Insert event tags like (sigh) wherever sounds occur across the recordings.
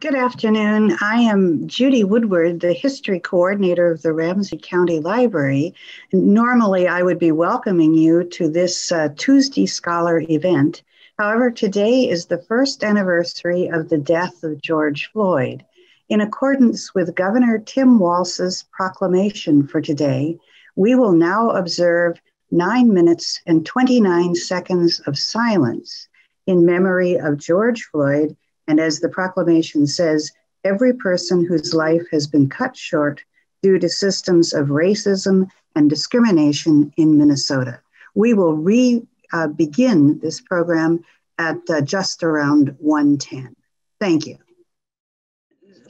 Good afternoon. I am Judy Woodward, the history coordinator of the Ramsey County Library. Normally, I would be welcoming you to this uh, Tuesday Scholar event. However, today is the first anniversary of the death of George Floyd. In accordance with Governor Tim Walz's proclamation for today, we will now observe nine minutes and 29 seconds of silence in memory of George Floyd and as the proclamation says, every person whose life has been cut short due to systems of racism and discrimination in Minnesota. We will re uh, begin this program at uh, just around 110. Thank you.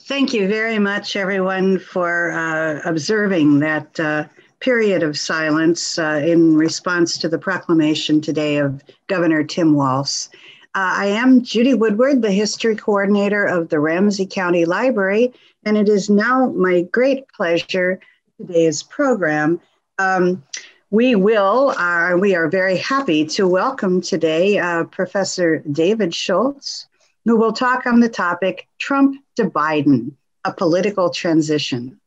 Thank you very much, everyone, for uh, observing that uh, period of silence uh, in response to the proclamation today of Governor Tim Walz. Uh, I am Judy Woodward, the history coordinator of the Ramsey County Library, and it is now my great pleasure today's program. Um, we will, uh, we are very happy to welcome today uh, Professor David Schultz, who will talk on the topic Trump to Biden, a political transition.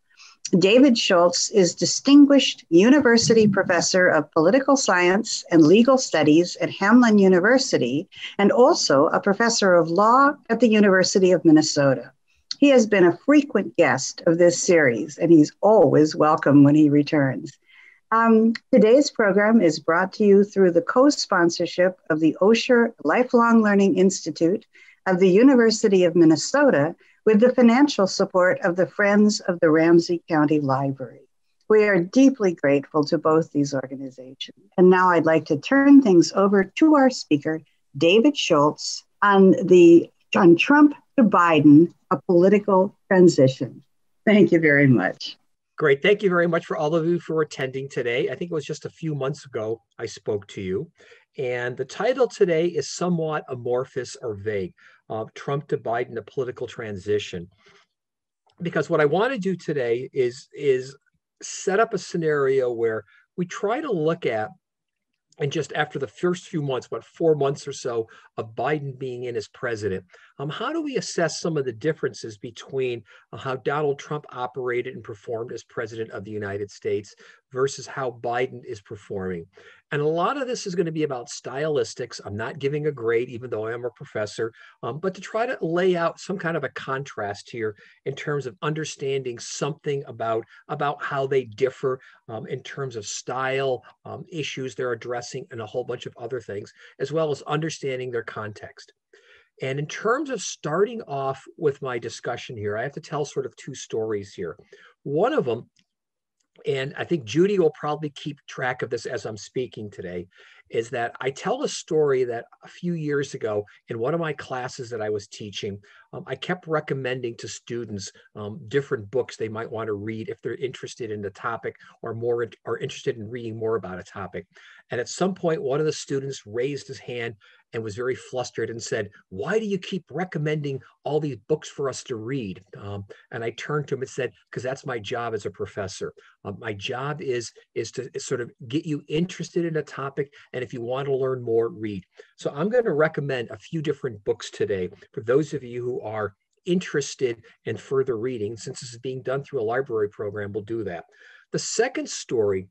David Schultz is Distinguished University Professor of Political Science and Legal Studies at Hamline University and also a Professor of Law at the University of Minnesota. He has been a frequent guest of this series, and he's always welcome when he returns. Um, today's program is brought to you through the co sponsorship of the Osher Lifelong Learning Institute of the University of Minnesota with the financial support of the Friends of the Ramsey County Library. We are deeply grateful to both these organizations. And now I'd like to turn things over to our speaker, David Schultz, on the on Trump to Biden, a political transition. Thank you very much. Great. Thank you very much for all of you for attending today. I think it was just a few months ago I spoke to you. And the title today is somewhat amorphous or vague uh, Trump to Biden, a political transition. Because what I want to do today is, is set up a scenario where we try to look at and just after the first few months, what four months or so of Biden being in as president, um, how do we assess some of the differences between uh, how Donald Trump operated and performed as president of the United States versus how Biden is performing? And a lot of this is going to be about stylistics. I'm not giving a grade, even though I am a professor, um, but to try to lay out some kind of a contrast here in terms of understanding something about, about how they differ um, in terms of style, um, issues they're addressing, and a whole bunch of other things, as well as understanding their context. And in terms of starting off with my discussion here, I have to tell sort of two stories here. One of them and I think Judy will probably keep track of this as I'm speaking today, is that I tell a story that a few years ago in one of my classes that I was teaching, um, I kept recommending to students um, different books they might want to read if they're interested in the topic or more are interested in reading more about a topic. And at some point, one of the students raised his hand and was very flustered and said, Why do you keep recommending all these books for us to read? Um, and I turned to him and said, Because that's my job as a professor. Um, my job is, is to sort of get you interested in a topic. And if you want to learn more, read. So I'm going to recommend a few different books today for those of you who are interested in further reading. Since this is being done through a library program, we'll do that. The second story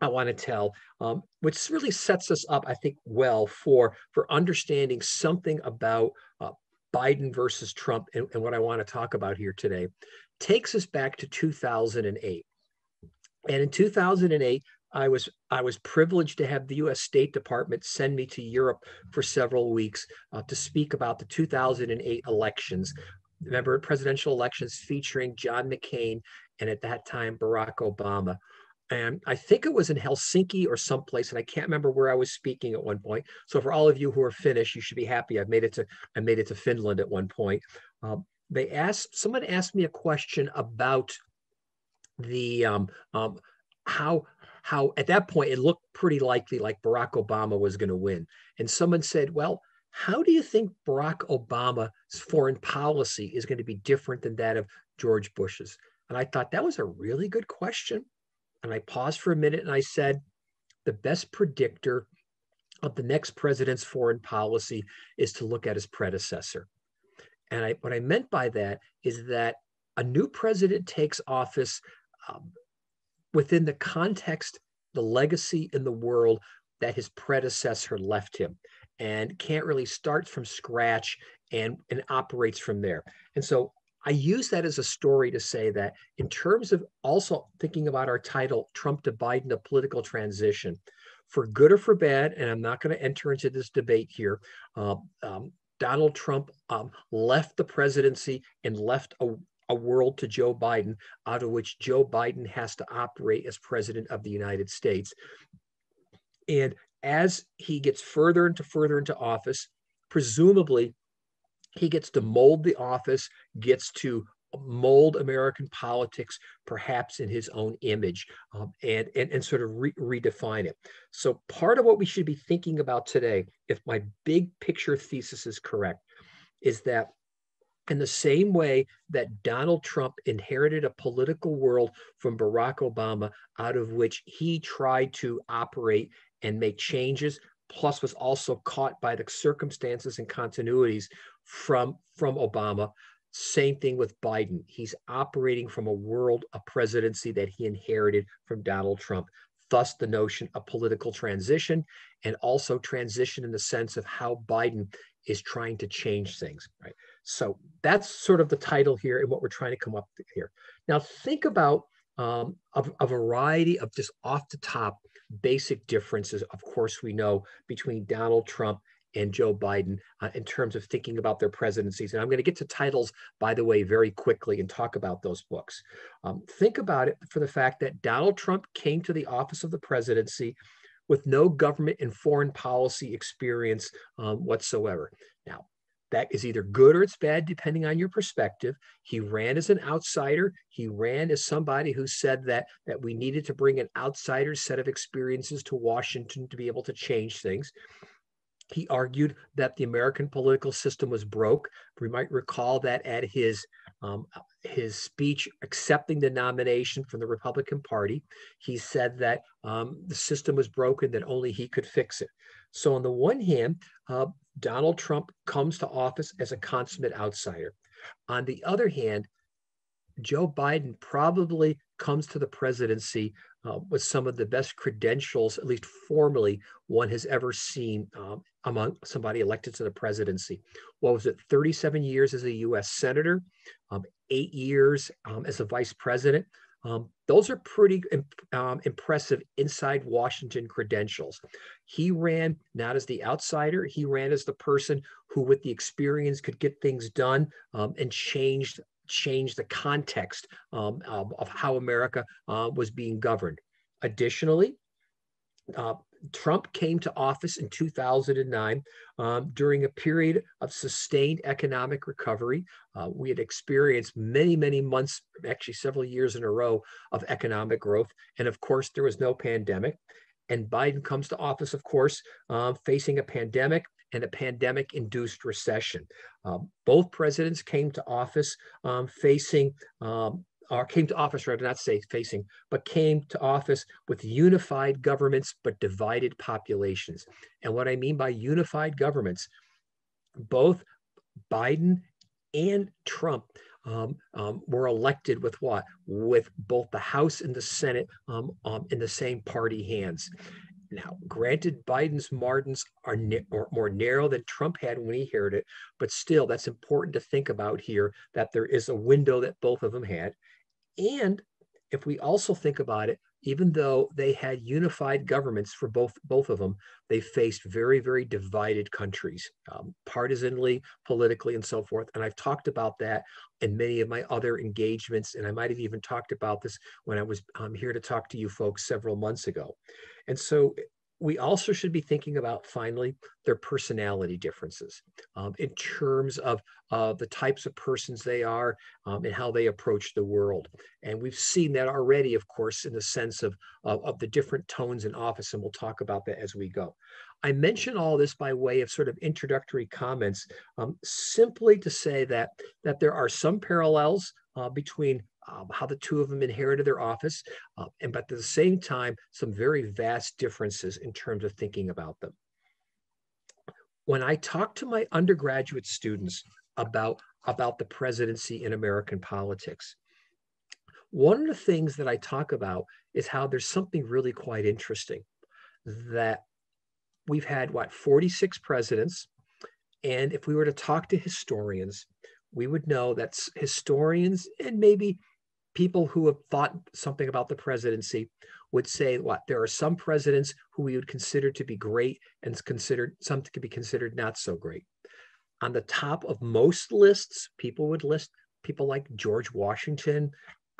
I want to tell, um, which really sets us up, I think, well for for understanding something about uh, Biden versus Trump and, and, what I want to talk about here today, takes us back to 2008. And in 2008, I was I was privileged to have the U.S. State Department send me to Europe for several weeks uh, to speak about the 2008 elections. Remember, presidential elections featuring John McCain and at that time Barack Obama and I think it was in Helsinki or someplace, and I can't remember where I was speaking at one point. So for all of you who are Finnish, you should be happy. I've made it to I made it to Finland at one point. Um, they asked someone asked me a question about the um, um, how how at that point it looked pretty likely like Barack Obama was going to win, and someone said, well. How do you think Barack Obama's foreign policy is going to be different than that of George Bush's? And I thought that was a really good question. And I paused for a minute and I said, the best predictor of the next president's foreign policy is to look at his predecessor. And I, what I meant by that is that a new president takes office um, within the context, the legacy in the world that his predecessor left him and can't really start from scratch and, and operates from there. And so I use that as a story to say that in terms of also thinking about our title, Trump to Biden, a political transition, for good or for bad, and I'm not going to enter into this debate here, uh, um, Donald Trump um, left the presidency and left a, a world to Joe Biden, out of which Joe Biden has to operate as president of the United States. And as he gets further into further into office, presumably he gets to mold the office, gets to mold American politics, perhaps in his own image, um, and, and, and sort of re- redefine it. So, part of what we should be thinking about today, if my big picture thesis is correct, is that in the same way that Donald Trump inherited a political world from Barack Obama, out of which he tried to operate and make changes, plus was also caught by the circumstances and continuities from, from Obama. Same thing with Biden. He's operating from a world, a presidency that he inherited from Donald Trump. Thus, the notion of political transition and also transition in the sense of how Biden is trying to change things, right? So that's sort of the title here and what we're trying to come up with here. Now think about um, a, a, variety of just off the top basic differences, of course, we know between Donald Trump and Joe Biden uh, in terms of thinking about their presidencies. And I'm going to get to titles, by the way, very quickly and talk about those books. Um, think about it for the fact that Donald Trump came to the office of the presidency with no government and foreign policy experience um, whatsoever. Now, that is either good or it's bad, depending on your perspective. He ran as an outsider. He ran as somebody who said that, that we needed to bring an outsider set of experiences to Washington to be able to change things. He argued that the American political system was broke. We might recall that at his um, his speech accepting the nomination from the Republican Party, he said that um, the system was broken, that only he could fix it. So, on the one hand, uh, Donald Trump comes to office as a consummate outsider. On the other hand, Joe Biden probably comes to the presidency uh, with some of the best credentials, at least formally, one has ever seen um, among somebody elected to the presidency. What was it, 37 years as a US Senator, um, eight years um, as a vice president, um, those are pretty um, impressive inside Washington credentials. He ran not as the outsider, he ran as the person who, with the experience, could get things done um, and changed change the context um, of, how America uh, was being governed. Additionally, uh, Trump came to office in 2009 um, during a period of sustained economic recovery. Uh, we had experienced many, many months, actually several years in a row, of economic growth. And of course, there was no pandemic. And Biden comes to office, of course, uh, facing a pandemic and a pandemic induced recession. Uh, both presidents came to office um, facing um, or came to office, rather not say facing, but came to office with unified governments but divided populations. And what I mean by unified governments, both Biden and Trump um, um, were elected with what? With both the House and the Senate um, um in the same party hands. Now, granted, Biden's margins are more narrow than Trump had when he inherited it, but still, that's important to think about here that there is a window that both of them had. And if we also think about it, even though they had unified governments for both both of them, they faced very very divided countries, um, partisanly, politically, and so forth. And I've talked about that in many of my other engagements, and I might have even talked about this when I was um, here to talk to you folks several months ago. And so we also should be thinking about finally their personality differences um, in terms of uh, the types of persons they are um, and how they approach the world. And we've seen that already, of course, in the sense of, of, of the different tones in office, and we'll talk about that as we go. I mention all this by way of sort of introductory comments, um, simply to say that, that there are some parallels uh, between um, how the two of them inherited their office, uh, and but at the same time, some very vast differences in terms of thinking about them. When I talk to my undergraduate students about about the presidency in American politics. One of the things that I talk about is how there's something really quite interesting that we've had, what, 46 presidents. And if we were to talk to historians, we would know that historians and maybe people who have thought something about the presidency would say what? There are some presidents who we would consider to be great and considered some to be considered not so great. On the top of most lists people would list people like george washington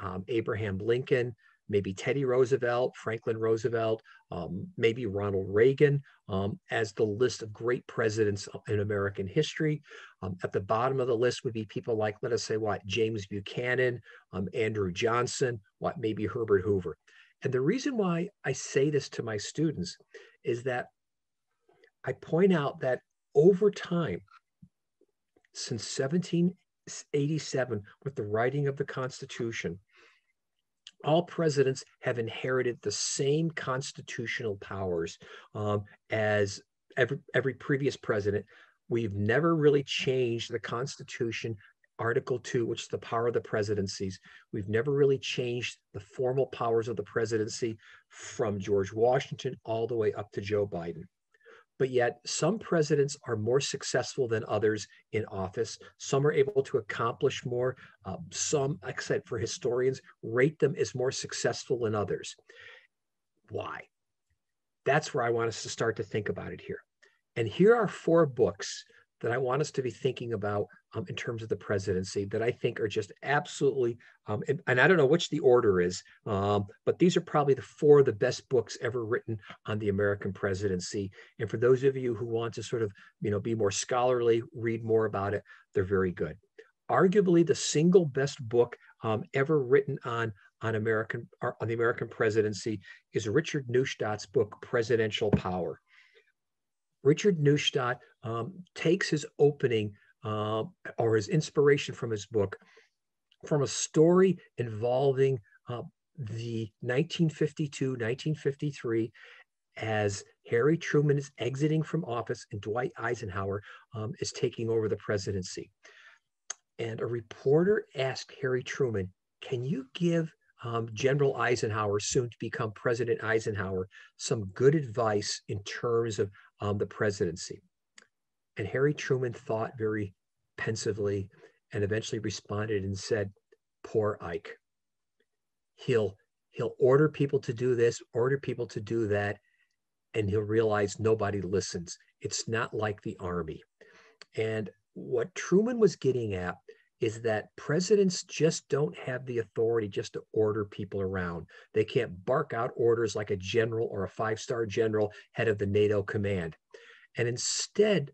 um, abraham lincoln maybe Teddy Roosevelt, Franklin Roosevelt, um, maybe Ronald Reagan um, as the list of great presidents in American history. Um, at the bottom of the list would be people like, let us say, what, James Buchanan, um, Andrew Johnson, what, maybe Herbert Hoover. And the reason why I say this to my students is that I point out that over time, since 1787, with the writing of the Constitution, all presidents have inherited the same constitutional powers um, as every, every previous president. We've never really changed the Constitution, Article 2, which is the power of the presidencies. We've never really changed the formal powers of the presidency from George Washington all the way up to Joe Biden but yet some presidents are more successful than others in office. Some are able to accomplish more. Uh, some, like I said, for historians, rate them as more successful than others. Why? That's where I want us to start to think about it here. And here are four books that I want us to be thinking about um, in terms of the presidency that I think are just absolutely, um, and, and, I don't know which the order is, um, but these are probably the four of the best books ever written on the American presidency. And for those of you who want to sort of, you know, be more scholarly, read more about it, they're very good. Arguably the single best book um, ever written on on American on the American presidency is Richard Neustadt's book Presidential Power. Richard Neustadt um, takes his opening uh, or his inspiration from his book from a story involving uh, the 1952 1953 as Harry Truman is exiting from office and Dwight Eisenhower um, is taking over the presidency. And a reporter asked Harry Truman, Can you give um, General Eisenhower, soon to become President Eisenhower, some good advice in terms of um, the presidency. And Harry Truman thought very pensively and eventually responded and said, Poor Ike. He'll he'll order people to do this, order people to do that, and he'll realize nobody listens. It's not like the army. And what Truman was getting at is that presidents just don't have the authority just to order people around. They can't bark out orders like a general or a five star general, head of the NATO command. And instead,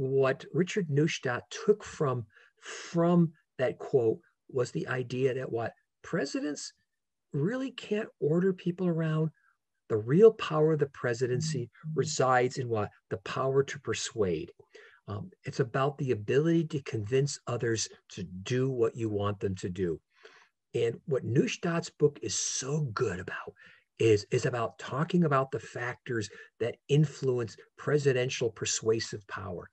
what Richard Neustadt took from, from that quote was the idea that what presidents really can't order people around. The real power of the presidency resides in what? The power to persuade. Um, it's about the ability to convince others to do what you want them to do. And what Neustadt's book is so good about is, is about talking about the factors that influence presidential persuasive power.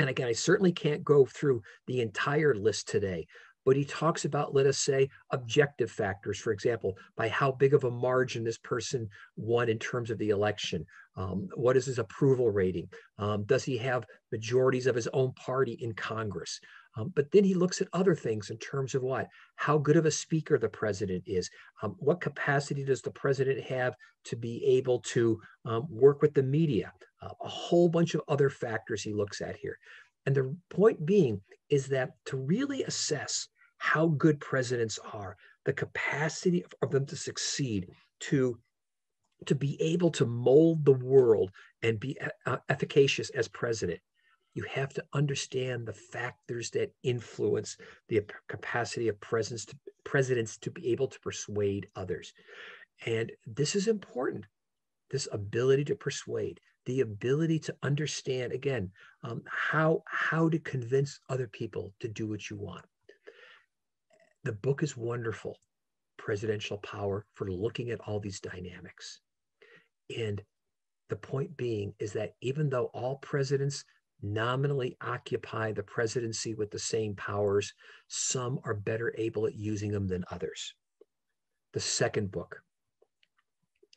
And again, I certainly can't go through the entire list today, but he talks about, let us say, objective factors, for example, by how big of a margin this person won in terms of the election. Um, what is his approval rating? Um, does he have majorities of his own party in Congress? Um, but then he looks at other things in terms of what? How good of a speaker the president is. Um, what capacity does the president have to be able to um, work with the media? Uh, a whole bunch of other factors he looks at here. And the point being is that to really assess how good presidents are, the capacity of them to succeed, to to be able to mold the world and be uh, efficacious as president, you have to understand the factors that influence the capacity of presidents to, presidents to be able to persuade others. And this is important this ability to persuade the ability to understand again um, how how to convince other people to do what you want the book is wonderful presidential power for looking at all these dynamics and the point being is that even though all presidents nominally occupy the presidency with the same powers, some are better able at using them than others. The second book,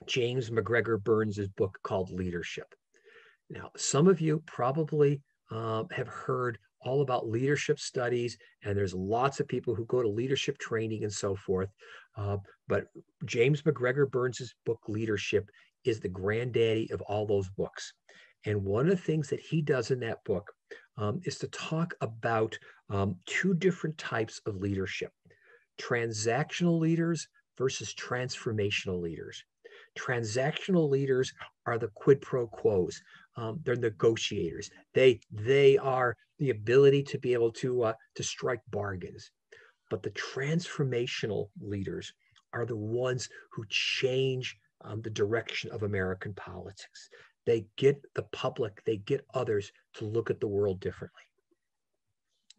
James MacGregor Burns' book called Leadership. Now, some of you probably um, have heard all about leadership studies, and there's lots of people who go to leadership training and so forth. Uh, but James MacGregor Burns' book, Leadership, is the granddaddy of all those books. And one of the things that he does in that book um, is to talk about um, two different types of leadership transactional leaders versus transformational leaders. Transactional leaders are the quid pro quos. Um, they're negotiators. They they are the ability to be able to uh, to strike bargains. But the transformational leaders are the ones who change um, the direction of American politics. They get the public, they get others to look at the world differently.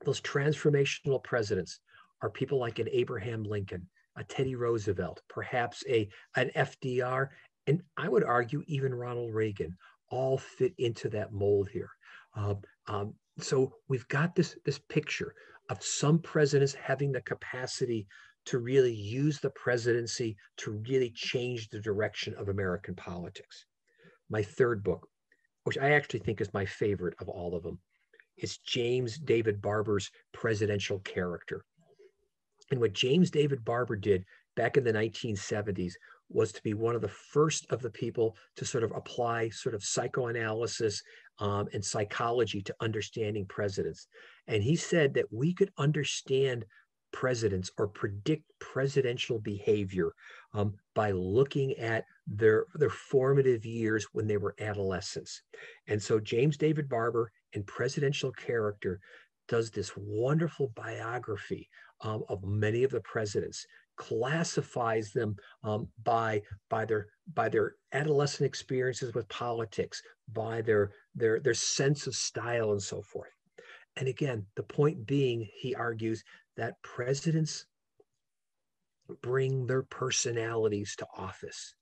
Those transformational presidents are people like an Abraham Lincoln, a Teddy Roosevelt, perhaps a an FDR, and I would argue even Ronald Reagan all fit into that mold here. Uh, um, so we've got this this picture of some presidents having the capacity to really use the presidency to really change the direction of American politics. My third book, which I actually think is my favorite of all of them, is James David Barber's Presidential Character. And what James David Barber did back in the 1970s was to be one of the first of the people to sort of apply sort of psychoanalysis um, and psychology to understanding presidents. And he said that we could understand presidents or predict presidential behavior um, by looking at their, their formative years when they were adolescents. And so James David Barber in Presidential Character does this wonderful biography um, of many of the presidents classifies them um, by by their by their adolescent experiences with politics by their their their sense of style and so forth and again the point being he argues that presidents bring their personalities to office.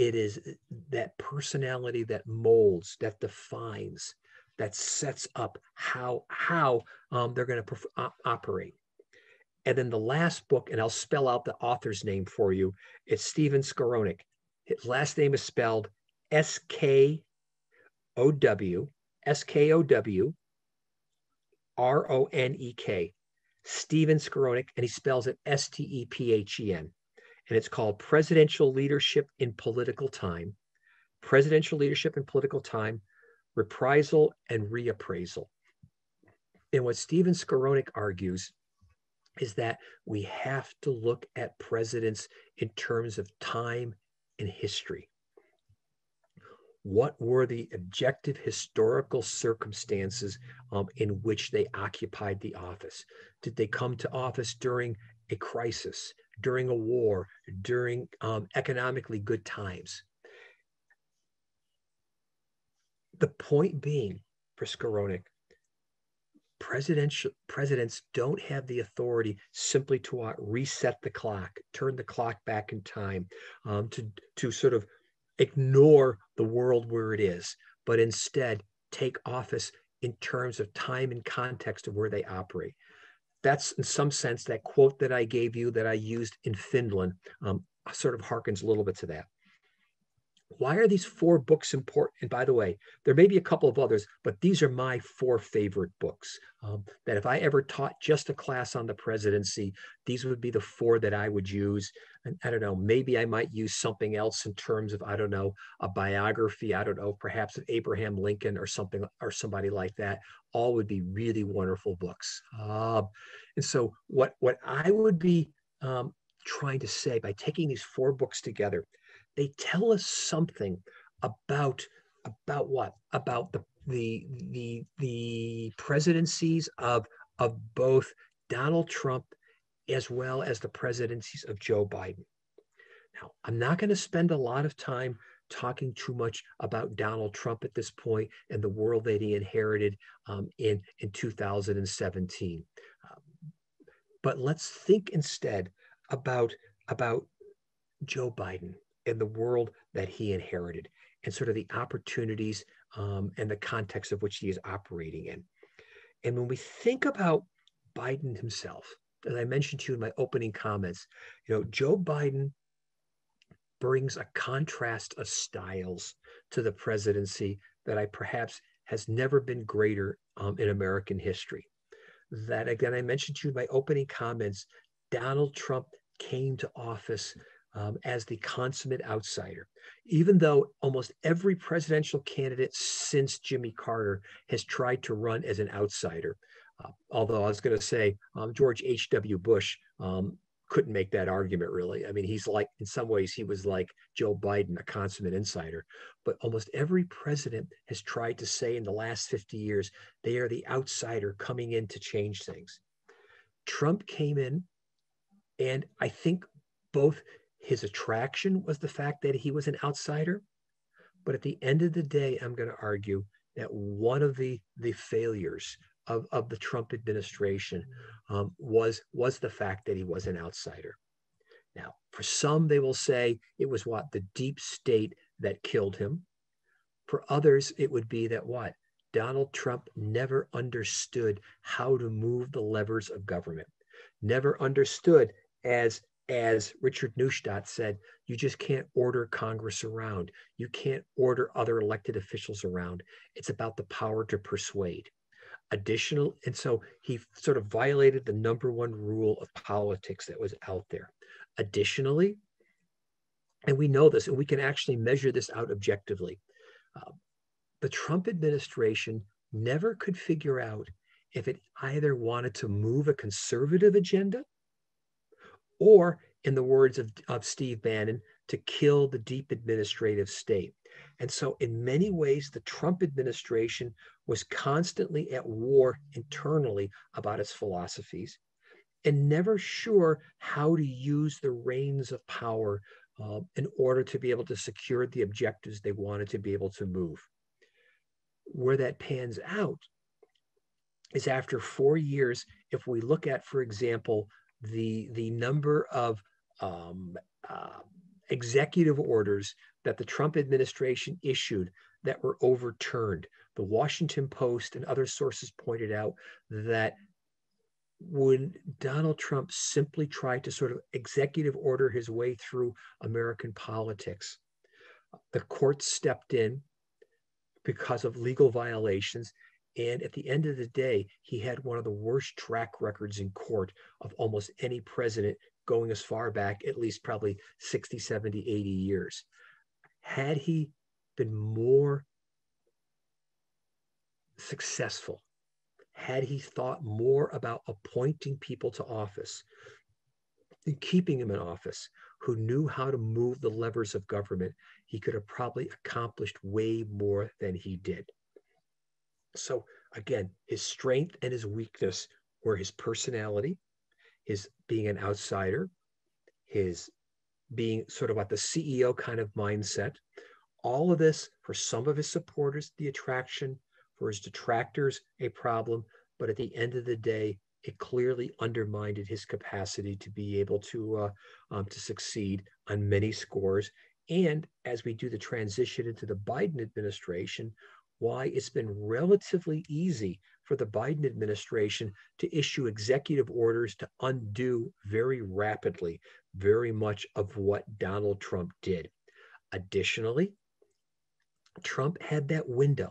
It is that personality that molds, that defines, that sets up how how um, they're going to op- operate. And then the last book, and I'll spell out the author's name for you. It's Stephen Skowronek. His last name is spelled S K O W S K O W R O N E K. Stephen Skowronek, and he spells it S T E P H E N. And it's called Presidential Leadership in Political Time, Presidential Leadership in Political Time, Reprisal and Reappraisal. And what Stephen Skowronek argues is that we have to look at presidents in terms of time and history what were the objective historical circumstances um, in which they occupied the office? Did they come to office during a crisis, during a war, during um, economically good times? The point being for Skowronek, presidential presidents don't have the authority simply to uh, reset the clock, turn the clock back in time, um, to to sort of ignore the world where it is, but instead take office in terms of time and context of where they operate. That's in some sense that quote that I gave you that I used in Finland um, sort of harkens a little bit to that why are these four books important? And by the way, there may be a couple of others, but these are my four favorite books. Um, that if I ever taught just a class on the presidency, these would be the four that I would use. And I don't know, maybe I might use something else in terms of, I don't know, a biography, I don't know, perhaps of Abraham Lincoln or something, or somebody like that. All would be really wonderful books. Uh, and so, what, what I would be um, trying to say by taking these four books together they tell us something about about what about the the the the presidencies of of both Donald Trump as well as the presidencies of Joe Biden. Now, I'm not going to spend a lot of time talking too much about Donald Trump at this point and the world that he inherited um, in, in 2017. Um, but let's think instead about, about Joe Biden and the world that he inherited and sort of the opportunities um, and the context of which he is operating in. And when we think about Biden himself, as I mentioned to you in my opening comments, you know, Joe Biden brings a contrast of styles to the presidency that I perhaps has never been greater um, in American history. That again, I mentioned to you in my opening comments, Donald Trump came to office um, as the consummate outsider, even though almost every presidential candidate since Jimmy Carter has tried to run as an outsider. Uh, although I was going to say um, George H.W. Bush um, couldn't make that argument really. I mean, he's like, in some ways, he was like Joe Biden, a consummate insider. But almost every president has tried to say in the last 50 years, they are the outsider coming in to change things. Trump came in, and I think both his attraction was the fact that he was an outsider. But at the end of the day, I'm going to argue that one of the, the failures of, of the Trump administration um, was, was the fact that he was an outsider. Now, for some, they will say it was what? The deep state that killed him. For others, it would be that what? Donald Trump never understood how to move the levers of government, never understood, as, as Richard Neustadt said, you just can't order Congress around. You can't order other elected officials around. It's about the power to persuade additional and so he sort of violated the number one rule of politics that was out there additionally and we know this and we can actually measure this out objectively uh, the trump administration never could figure out if it either wanted to move a conservative agenda or in the words of, of steve bannon to kill the deep administrative state and so, in many ways, the Trump administration was constantly at war internally about its philosophies and never sure how to use the reins of power uh, in order to be able to secure the objectives they wanted to be able to move. Where that pans out is after four years, if we look at, for example, the, the number of um, uh, executive orders that the Trump administration issued that were overturned. The Washington Post and other sources pointed out that when Donald Trump simply tried to sort of executive order his way through American politics, the courts stepped in because of legal violations. And at the end of the day, he had one of the worst track records in court of almost any president going as far back, at least probably 60, 70, 80 years. Had he been more successful, had he thought more about appointing people to office and keeping them in office who knew how to move the levers of government, he could have probably accomplished way more than he did. So, again, his strength and his weakness were his personality, his being an outsider, his being sort of like the CEO kind of mindset. All of this for some of his supporters, the attraction, for his detractors, a problem. But at the end of the day, it clearly undermined his capacity to be able to uh, um, to succeed on many scores. And as we do the transition into the Biden administration, why it's been relatively easy for the Biden administration to issue executive orders to undo very rapidly very much of what Donald Trump did. Additionally, Trump had that window,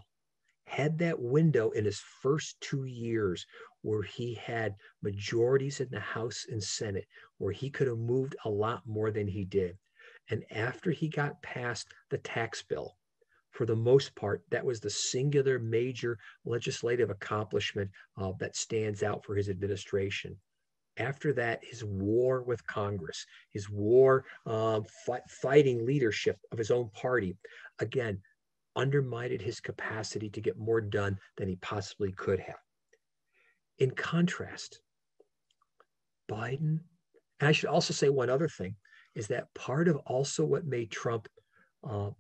had that window in his first two years where he had majorities in the House and Senate, where he could have moved a lot more than he did. And after he got past the tax bill, for the most part, that was the singular major legislative accomplishment uh, that stands out for his administration. After that, his war with Congress, his war um, fi- fighting leadership of his own party, again, undermined his capacity to get more done than he possibly could have. In contrast, Biden, and I should also say one other thing, is that part of also what made Trump uh,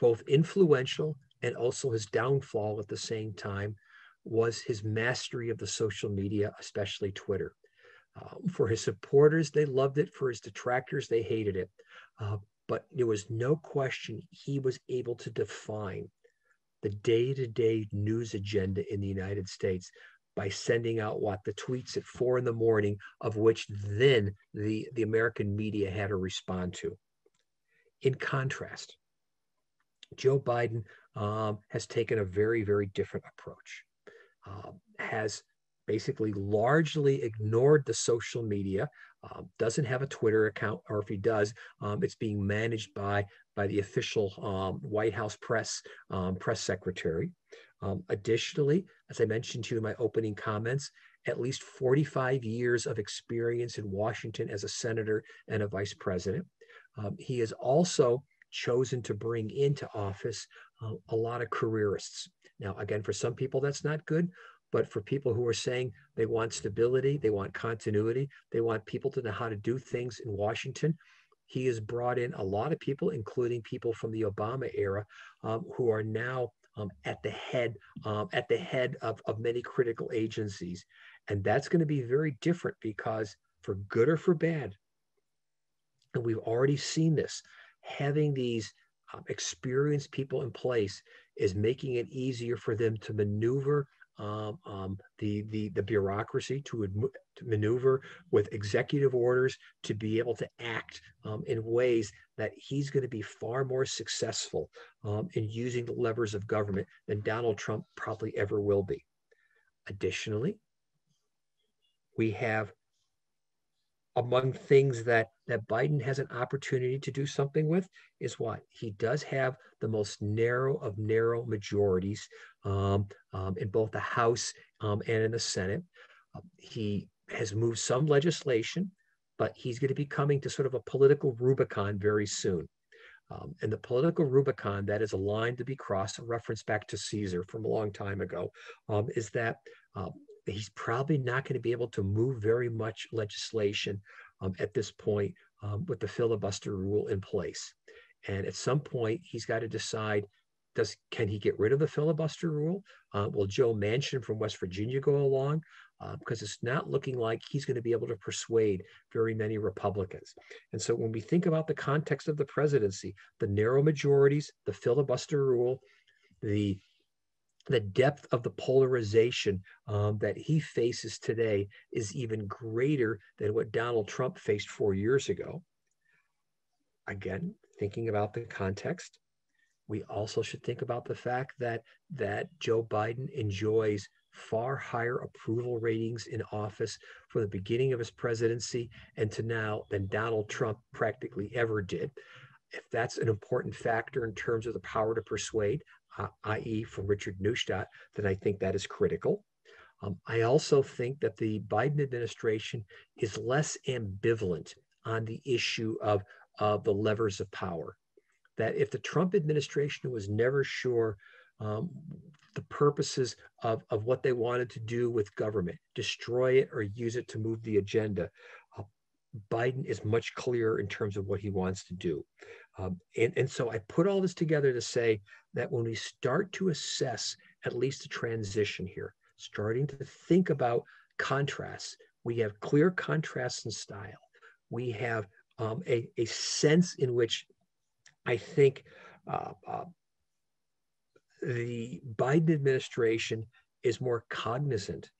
both influential and also his downfall at the same time was his mastery of the social media, especially Twitter. Uh, for his supporters, they loved it. For his detractors, they hated it. Uh, but there was no question he was able to define the day to day news agenda in the United States by sending out what the tweets at four in the morning, of which then the, the American media had to respond to. In contrast, Joe Biden um, has taken a very, very different approach, uh, has basically largely ignored the social media, um, doesn't have a Twitter account, or if he does, um, it's being managed by, by the official um, White House press, um, press secretary. Um, additionally, as I mentioned to you in my opening comments, at least 45 years of experience in Washington as a senator and a vice president. Um, he is also chosen to bring into office uh, a lot of careerists. Now, again, for some people, that's not good. But for people who are saying they want stability, they want continuity, they want people to know how to do things in Washington, he has brought in a lot of people, including people from the Obama era, um, who are now um, at the head um, at the head of, of many critical agencies, and that's going to be very different because, for good or for bad, and we've already seen this, having these um, experienced people in place is making it easier for them to maneuver um, um, the, the, the bureaucracy to, to, maneuver with executive orders to be able to act um, in ways that he's going to be far more successful um, in using the levers of government than Donald Trump probably ever will be. Additionally, we have among things that that Biden has an opportunity to do something with is what he does have the most narrow of narrow majorities um, um, in both the House um, and in the Senate. Uh, he has moved some legislation, but he's going to be coming to sort of a political Rubicon very soon. Um, and the political Rubicon that is a line to be crossed, a reference back to Caesar from a long time ago, um, is that um, he's probably not going to be able to move very much legislation um, at this point um, with the filibuster rule in place. And at some point, he's got to decide does can he get rid of the filibuster rule? Uh, will Joe Manchin from West Virginia go along? Uh, because it's not looking like he's going to be able to persuade very many Republicans. And so when we think about the context of the presidency, the narrow majorities, the filibuster rule, the the depth of the polarization um, that he faces today is even greater than what Donald Trump faced four years ago. Again, thinking about the context, we also should think about the fact that that Joe Biden enjoys far higher approval ratings in office from the beginning of his presidency and to now than Donald Trump practically ever did. If that's an important factor in terms of the power to persuade, uh, i.e., from Richard Neustadt, then I think that is critical. Um, I also think that the Biden administration is less ambivalent on the issue of, the levers of power. That if the Trump administration was never sure um, the purposes of, of what they wanted to do with government, destroy it or use it to move the agenda, Biden is much clearer in terms of what he wants to do. Um, and, and so I put all this together to say that when we start to assess at least a transition here, starting to think about contrasts, we have clear contrasts in style. We have um, a, a sense in which I think uh, uh, the Biden administration is more cognizant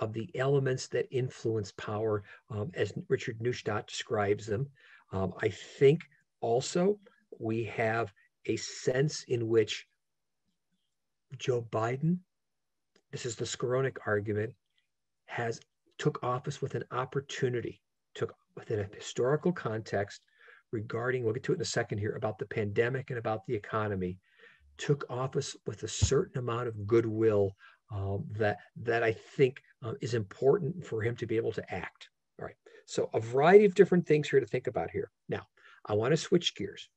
of the elements that influence power, um, as Richard Neustadt describes them. Um, I think also we have a sense in which Joe Biden, this is the Skowronek argument, has took office with an opportunity, took within a historical context regarding, we'll get to it in a second here, about the pandemic and about the economy, took office with a certain amount of goodwill um, that that I think uh, is important for him to be able to act. All right. So a variety of different things here to think about here. Now, I want to switch gears.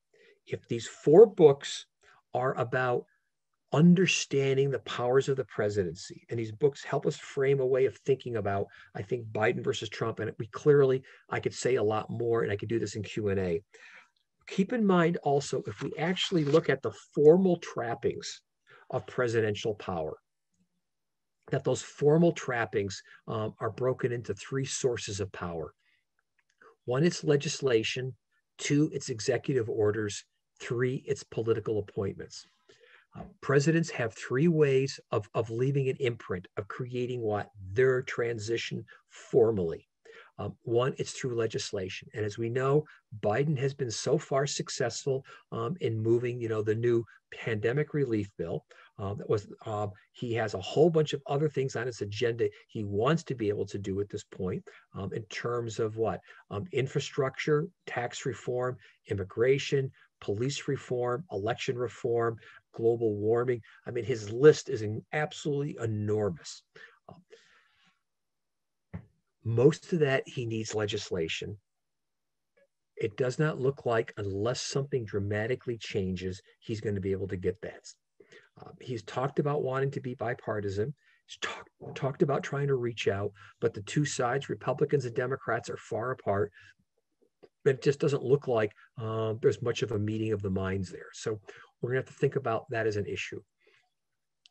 If these four books are about understanding the powers of the presidency, and these books help us frame a way of thinking about, I think, Biden versus Trump, and we clearly, I could say a lot more, and I could do this in Q and A. Keep in mind also, if we actually look at the formal trappings of presidential power, that those formal trappings um, are broken into three sources of power. One it's legislation, two, it's executive orders, three, it's political appointments. Uh, presidents have three ways of, of leaving an imprint, of creating what? Their transition formally. Um, one, it's through legislation. And as we know, Biden has been so far successful um, in moving, you know, the new pandemic relief bill. Um, that was uh, he has a whole bunch of other things on his agenda he wants to be able to do at this point um, in terms of what um, infrastructure, tax reform, immigration, police reform, election reform, global warming. I mean, his list is absolutely enormous. Um, most of that he needs legislation. It does not look like, unless something dramatically changes, he's going to be able to get that. Uh, he's talked about wanting to be bipartisan. He's talk, talked about trying to reach out, but the two sides, Republicans and Democrats, are far apart. It just doesn't look like uh, there's much of a meeting of the minds there. So we're going to have to think about that as an issue.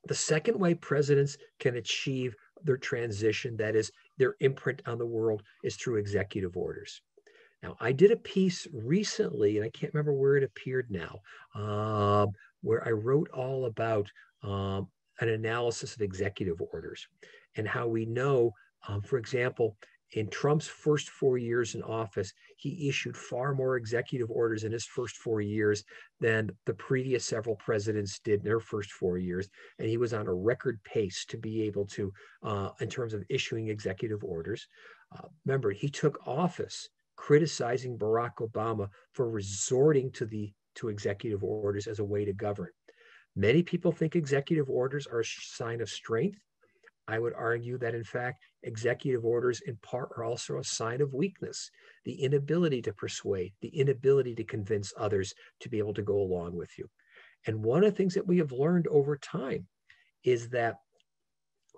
The second way presidents can achieve their transition, that is their imprint on the world, is through executive orders. Now, I did a piece recently, and I can't remember where it appeared now, uh, where I wrote all about um, an analysis of executive orders and how we know, um, for example, in Trump's first four years in office, he issued far more executive orders in his first four years than the previous several presidents did in their first four years. And he was on a record pace to be able to, uh, in terms of issuing executive orders. Uh, remember, he took office criticizing Barack Obama for resorting to the to executive orders as a way to govern. Many people think executive orders are a sign of strength. I would argue that, in fact, executive orders, in part, are also a sign of weakness the inability to persuade, the inability to convince others to be able to go along with you. And one of the things that we have learned over time is that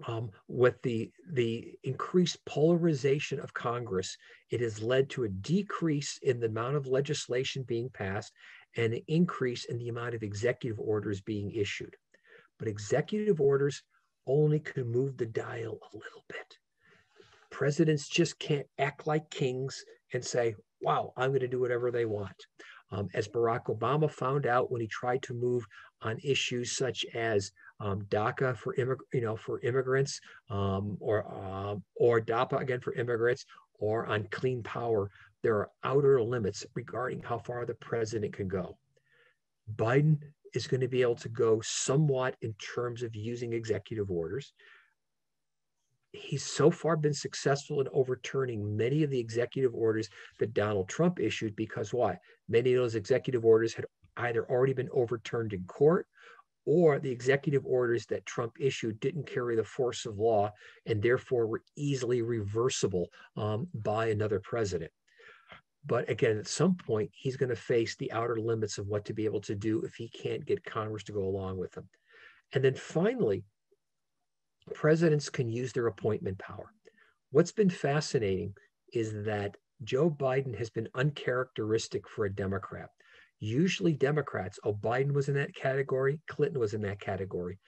um, with the, the increased polarization of Congress, it has led to a decrease in the amount of legislation being passed and an increase in the amount of executive orders being issued. But executive orders only can move the dial a little bit. Presidents just can't act like kings and say, wow, I'm going to do whatever they want. Um, as Barack Obama found out when he tried to move on issues such as um, DACA for you know for immigrants, um, or uh, or DAPA again for immigrants, or on clean power, there are outer limits regarding how far the president can go. Biden is going to be able to go somewhat in terms of using executive orders. He's so far been successful in overturning many of the executive orders that Donald Trump issued because why? Many of those executive orders had either already been overturned in court or the executive orders that Trump issued didn't carry the force of law and therefore were easily reversible um, by another president. But again, at some point, he's going to face the outer limits of what to be able to do if he can't get Congress to go along with him. And then finally, presidents can use their appointment power. What's been fascinating is that Joe Biden has been uncharacteristic for a Democrat. Usually, Democrats, oh, Biden was in that category, Clinton was in that category,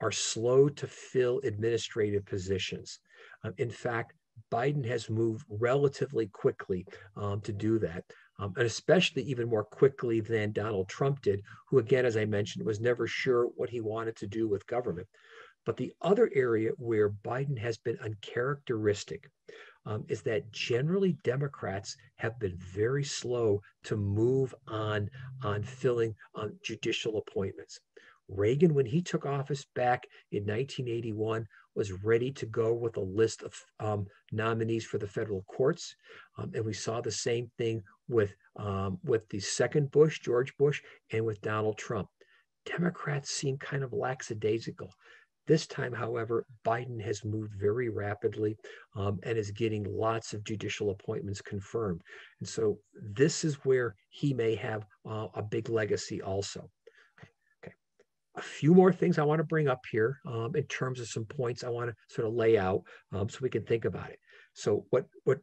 are slow to fill administrative positions. Um, in fact, Biden has moved relatively quickly um, to do that, um, and especially even more quickly than Donald Trump did, who, again, as I mentioned, was never sure what he wanted to do with government. But the other area where Biden has been uncharacteristic um, is that generally Democrats have been very slow to move on on filling on judicial appointments. Reagan, when he took office back in 1981, was ready to go with a list of um, nominees for the federal courts. Um, and we saw the same thing with, um, with the second Bush, George Bush, and with Donald Trump. Democrats seem kind of lackadaisical. This time, however, Biden has moved very rapidly um, and is getting lots of judicial appointments confirmed. And so this is where he may have uh, a big legacy also a few more things I want to bring up here um, in terms of some points I want to sort of lay out um, so we can think about it. So what what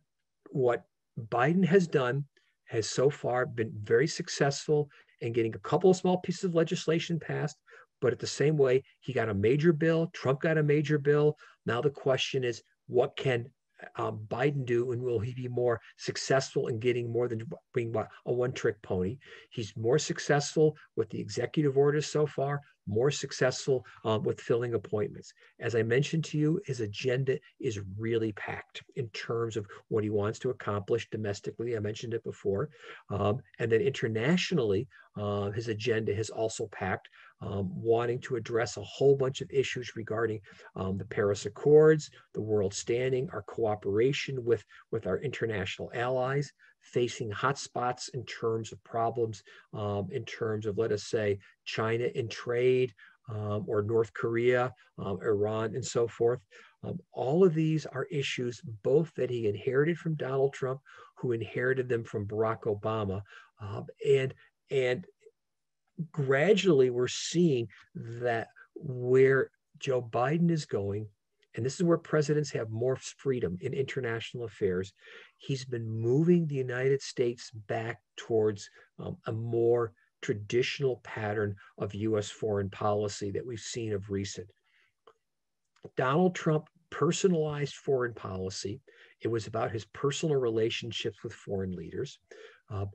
what Biden has done has so far been very successful in getting a couple of small pieces of legislation passed, but at the same way he got a major bill, Trump got a major bill. Now the question is, what can um, Biden do, and will he be more successful in getting more than being a one trick pony? He's more successful with the executive orders so far. More successful um, with filling appointments. As I mentioned to you, his agenda is really packed in terms of what he wants to accomplish domestically. I mentioned it before. Um, and then internationally, uh, his agenda is also packed, um, wanting to address a whole bunch of issues regarding um, the Paris Accords, the world standing, our cooperation with, with our international allies, facing hotspots in terms of problems, um, in terms of, let us say, China in trade um, or North Korea, um, Iran, and so forth. Um, all of these are issues both that he inherited from Donald Trump, who inherited them from Barack Obama, um, and and gradually we're seeing that where Joe Biden is going, and this is where presidents have more freedom in international affairs, he's been moving the United States back towards um, a more traditional pattern of US foreign policy that we've seen of recent. Donald Trump personalized foreign policy. It was about his personal relationships with foreign leaders. Uh,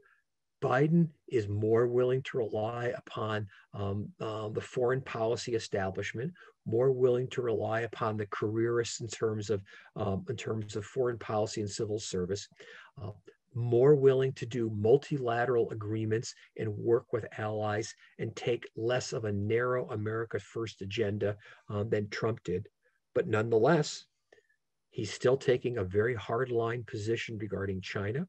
Biden is more willing to rely upon um, uh, the foreign policy establishment, more willing to rely upon the careerists in terms of um, in terms of foreign policy and civil service, uh, more willing to do multilateral agreements and work with allies and take less of a narrow America First agenda um, than Trump did. But nonetheless, he's still taking a very hard line position regarding China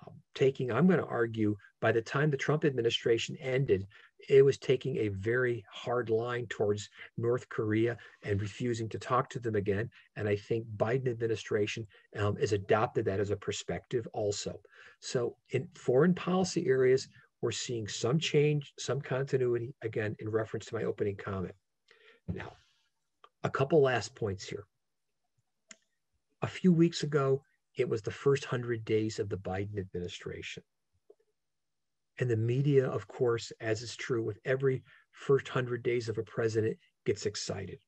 um, taking, I'm going to argue, by the time the Trump administration ended, it was taking a very hard line towards North Korea and refusing to talk to them again. And I think Biden administration um, has adopted that as a perspective also. So in foreign policy areas, we're seeing some change, some continuity, again, in reference to my opening comment. Now, a couple last points here. A few weeks ago, it was the first 100 days of the Biden administration. And the media, of course, as is true with every first 100 days of a president, gets excited.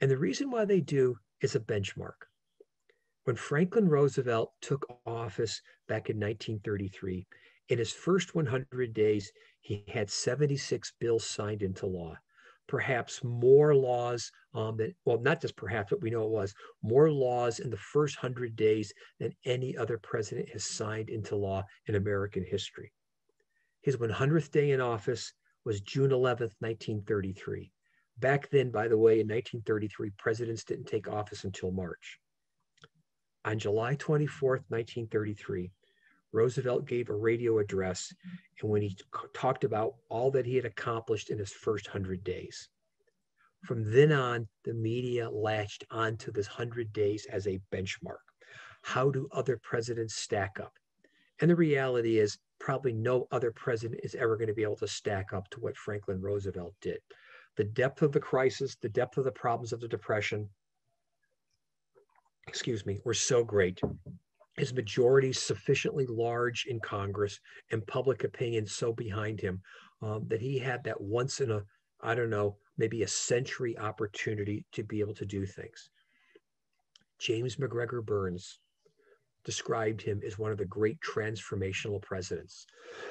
And the reason why they do is a benchmark. When Franklin Roosevelt took office back in 1933, in his first 100 days, he had 76 bills signed into law perhaps more laws um, that, well, not just perhaps, but we know it was more laws in the first hundred days than any other president has signed into law in American history. His 100th day in office was June 11th, 1933. Back then, by the way, in 1933, presidents didn't take office until March. On July 24th, 1933, Roosevelt gave a radio address and when he talked about all that he had accomplished in his first 100 days. From then on, the media latched onto this 100 days as a benchmark. How do other presidents stack up? And the reality is, probably no other president is ever going to be able to stack up to what Franklin Roosevelt did. The depth of the crisis, the depth of the problems of the Depression, excuse me, were so great his majority sufficiently large in Congress and public opinion so behind him um, that he had that once in a, I don't know, maybe a century opportunity to be able to do things. James MacGregor Burns described him as one of the great transformational presidents.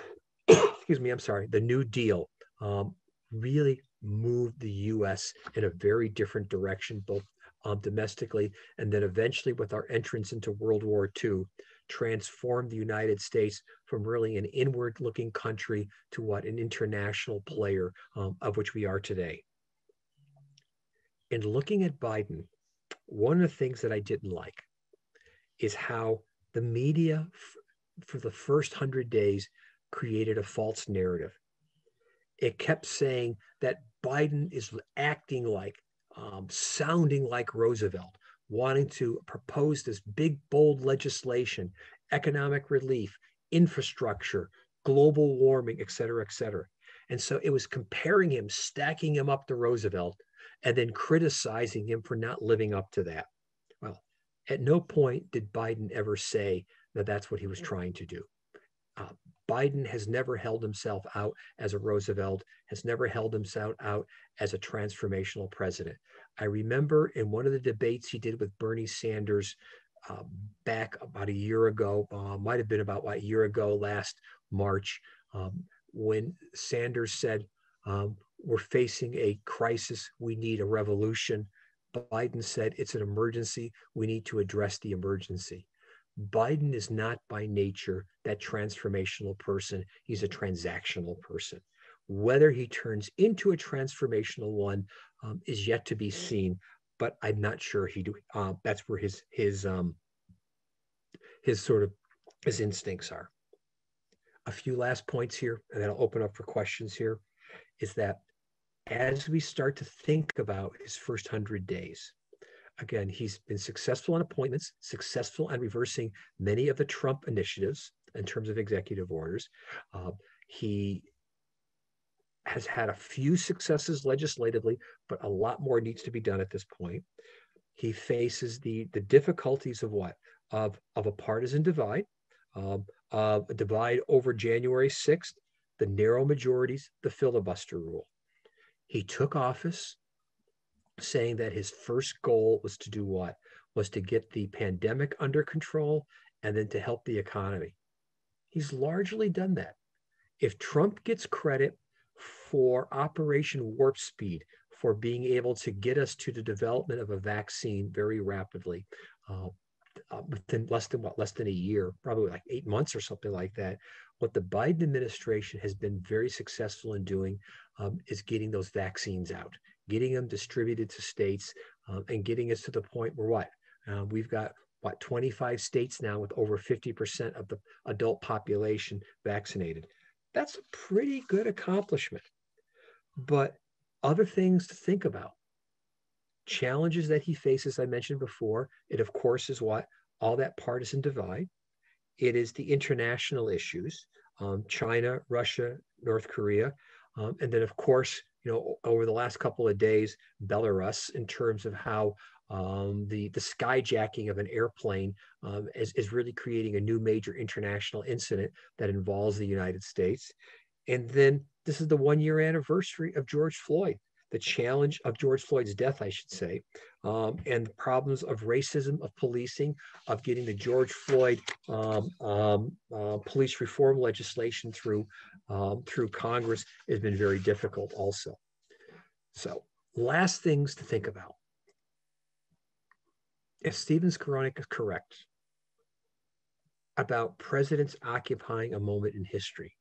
(coughs) Excuse me, I'm sorry. The New Deal um, really moved the US in a very different direction, both um, domestically, and then eventually with our entrance into World War II, transformed the United States from really an inward looking country to what an international player um, of which we are today. In looking at Biden, one of the things that I didn't like is how the media, for the first hundred days, created a false narrative. It kept saying that Biden is acting like um, sounding like Roosevelt, wanting to propose this big, bold legislation, economic relief, infrastructure, global warming, et cetera, et cetera. And so it was comparing him, stacking him up to Roosevelt, and then criticizing him for not living up to that. Well, at no point did Biden ever say that that's what he was trying to do. Uh, Biden has never held himself out as a Roosevelt, has never held himself out as a transformational president. I remember in one of the debates he did with Bernie Sanders uh, back about a year ago, uh, might have been about what, a year ago, last March, um, when Sanders said, Um, we're facing a crisis. We need a revolution. Biden said it's an emergency. We need to address the emergency. Biden is not by nature that transformational person. He's a transactional person. Whether he turns into a transformational one um, is yet to be seen, but I'm not sure he do. Uh, that's where his his um, his sort of his instincts are. A few last points here, and then I'll open up for questions here. Is that as we start to think about his first hundred days, again, he's been successful on appointments, successful on reversing many of the Trump initiatives in terms of executive orders. Uh, he has had a few successes legislatively, but a lot more needs to be done at this point. He faces the the difficulties of what of of a partisan divide, um, of a divide over January sixth, the narrow majorities, the filibuster rule. He took office saying that his first goal was to do what was to get the pandemic under control and then to help the economy. He's largely done that. If Trump gets credit for Operation Warp Speed, for being able to get us to the development of a vaccine very rapidly. Uh, uh, within less than what less than a year probably like eight months or something like that what the biden administration has been very successful in doing um, is getting those vaccines out getting them distributed to states um, and getting us to the point where what uh, we've got what 25 states now with over 50% of the adult population vaccinated that's a pretty good accomplishment. But other things to think about. Challenges that he faces, I mentioned before, it of course is what? All that partisan divide. It is the international issues, um, China, Russia, North Korea. Um, and then, of course, you know, over the last couple of days, Belarus, in terms of how um, the, the skyjacking of an airplane um, is, is really creating a new major international incident that involves the United States. And then this is the one year anniversary of George Floyd, the challenge of George Floyd's death, I should say, um, and the problems of racism, of policing, of getting the George Floyd um, um, uh, police reform legislation through, um, through Congress has been very difficult also. So last things to think about if Stephen Skowronek is correct about presidents occupying a moment in history,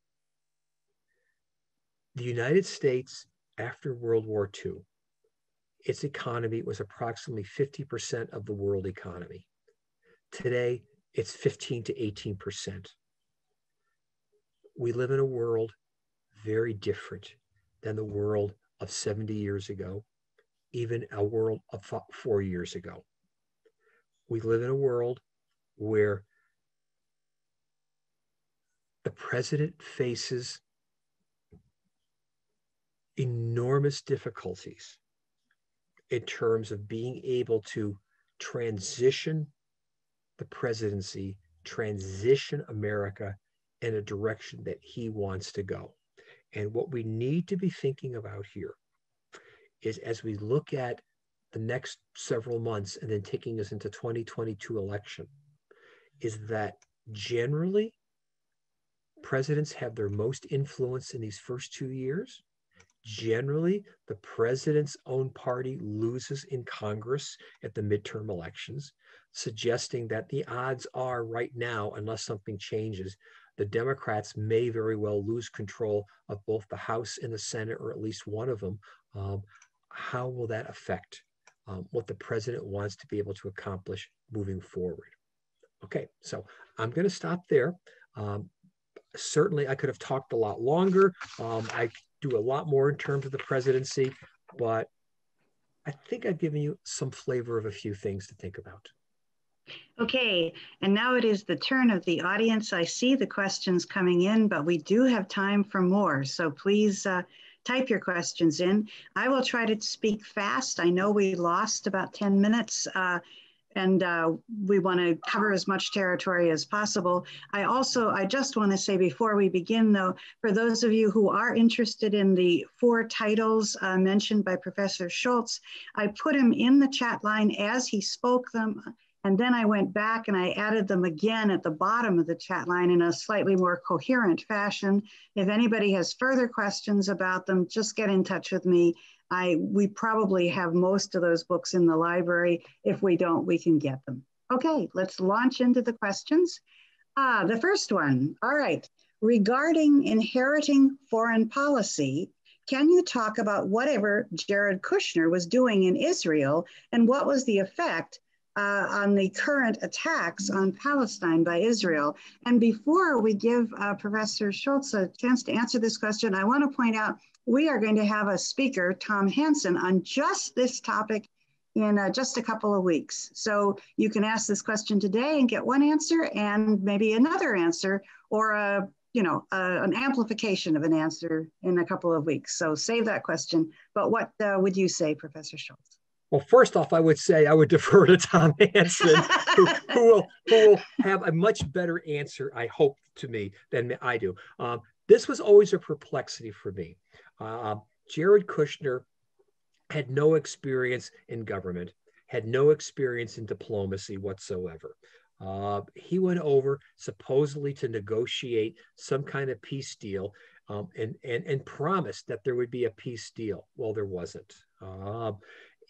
the United States after World War II, its economy was approximately 50% of the world economy. Today, it's 15 to 18%. We live in a world very different than the world of 70 years ago, even a world of four years ago we live in a world where the president faces enormous difficulties in terms of being able to transition the presidency, transition America in a direction that he wants to go. And what we need to be thinking about here is as we look at the next several months and then taking us into 2022 election is that generally presidents have their most influence in these first two years generally the president's own party loses in congress at the midterm elections suggesting that the odds are right now unless something changes the democrats may very well lose control of both the house and the senate or at least one of them um, how will that affect um, what the president wants to be able to accomplish moving forward. Okay, so I'm going to stop there. Um, certainly, I could have talked a lot longer. Um, I do a lot more in terms of the presidency, but I think I've given you some flavor of a few things to think about. Okay, and now it is the turn of the audience. I see the questions coming in, but we do have time for more. So please uh, type your questions in. I will try to speak fast. I know we lost about 10 minutes uh, and uh, we want to cover as much territory as possible. I also, I just want to say before we begin though, for those of you who are interested in the four titles uh, mentioned by Professor Schultz, I put them in the chat line as he spoke them And then I went back and I added them again at the bottom of the chat line in a slightly more coherent fashion. If anybody has further questions about them, just get in touch with me. I we probably have most of those books in the library. If we don't, we can get them. Okay, let's launch into the questions. Ah, the first one. All right. Regarding inheriting foreign policy, can you talk about whatever Jared Kushner was doing in Israel and what was the effect uh, on the current attacks on Palestine by Israel. And before we give uh, Professor Schultz a chance to answer this question, I want to point out we are going to have a speaker, Tom Hansen, on just this topic in uh, just a couple of weeks. So you can ask this question today and get one answer and maybe another answer or a you know, uh, an amplification of an answer in a couple of weeks. So save that question. But what uh, would you say, Professor Schultz? Well, first off, I would say I would (laughs) defer to Tom Hansen, who, who, will, who will have a much better answer, I hope, to me than I do. Um, this was always a perplexity for me. Uh, Jared Kushner had no experience in government, had no experience in diplomacy whatsoever. Uh, he went over supposedly to negotiate some kind of peace deal um, and, and, and promised that there would be a peace deal. Well, there wasn't. Uh,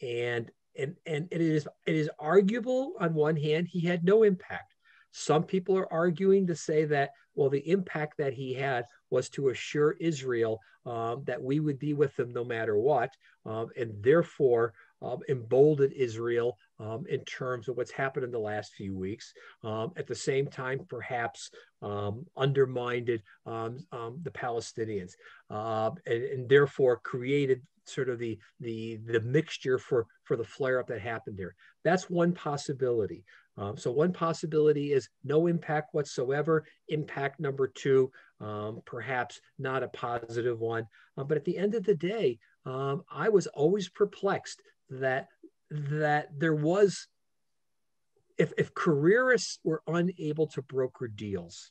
and and and it is it is arguable on one hand he had no impact some people are arguing to say that well the impact that he had was to assure israel um, that we would be with them no matter what um, and therefore um, emboldened israel um, in terms of what's happened in the last few weeks um, at the same time perhaps um, undermined the palestinians uh, and, and therefore created sort of the the the mixture for for the flare up that happened there. That's one possibility. Um, so one possibility is no impact whatsoever. Impact number two, um, perhaps not a positive one. Uh, but at the end of the day, um, I was always perplexed that that there was if if careerists were unable to broker deals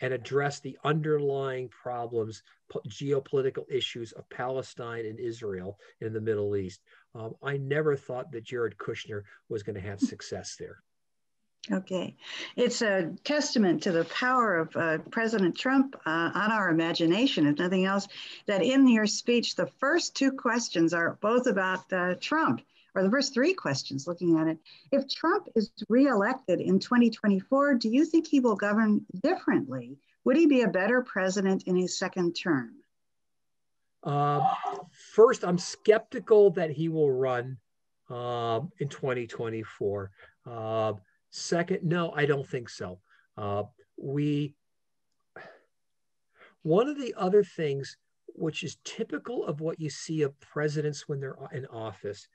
and address the underlying problems, geopolitical issues of Palestine and Israel in the Middle East. Um, I never thought that Jared Kushner was going to have (laughs) success there. Okay. It's a testament to the power of uh, President Trump uh, on our imagination, if nothing else, that in your speech, the first two questions are both about uh, Trump or the first three questions looking at it. If Trump is reelected in 2024, do you think he will govern differently? Would he be a better president in his second term? Uh, first, I'm skeptical that he will run uh, in 2024. Uh, second, no, I don't think so. Uh, we, one of the other things which is typical of what you see of presidents when they're in office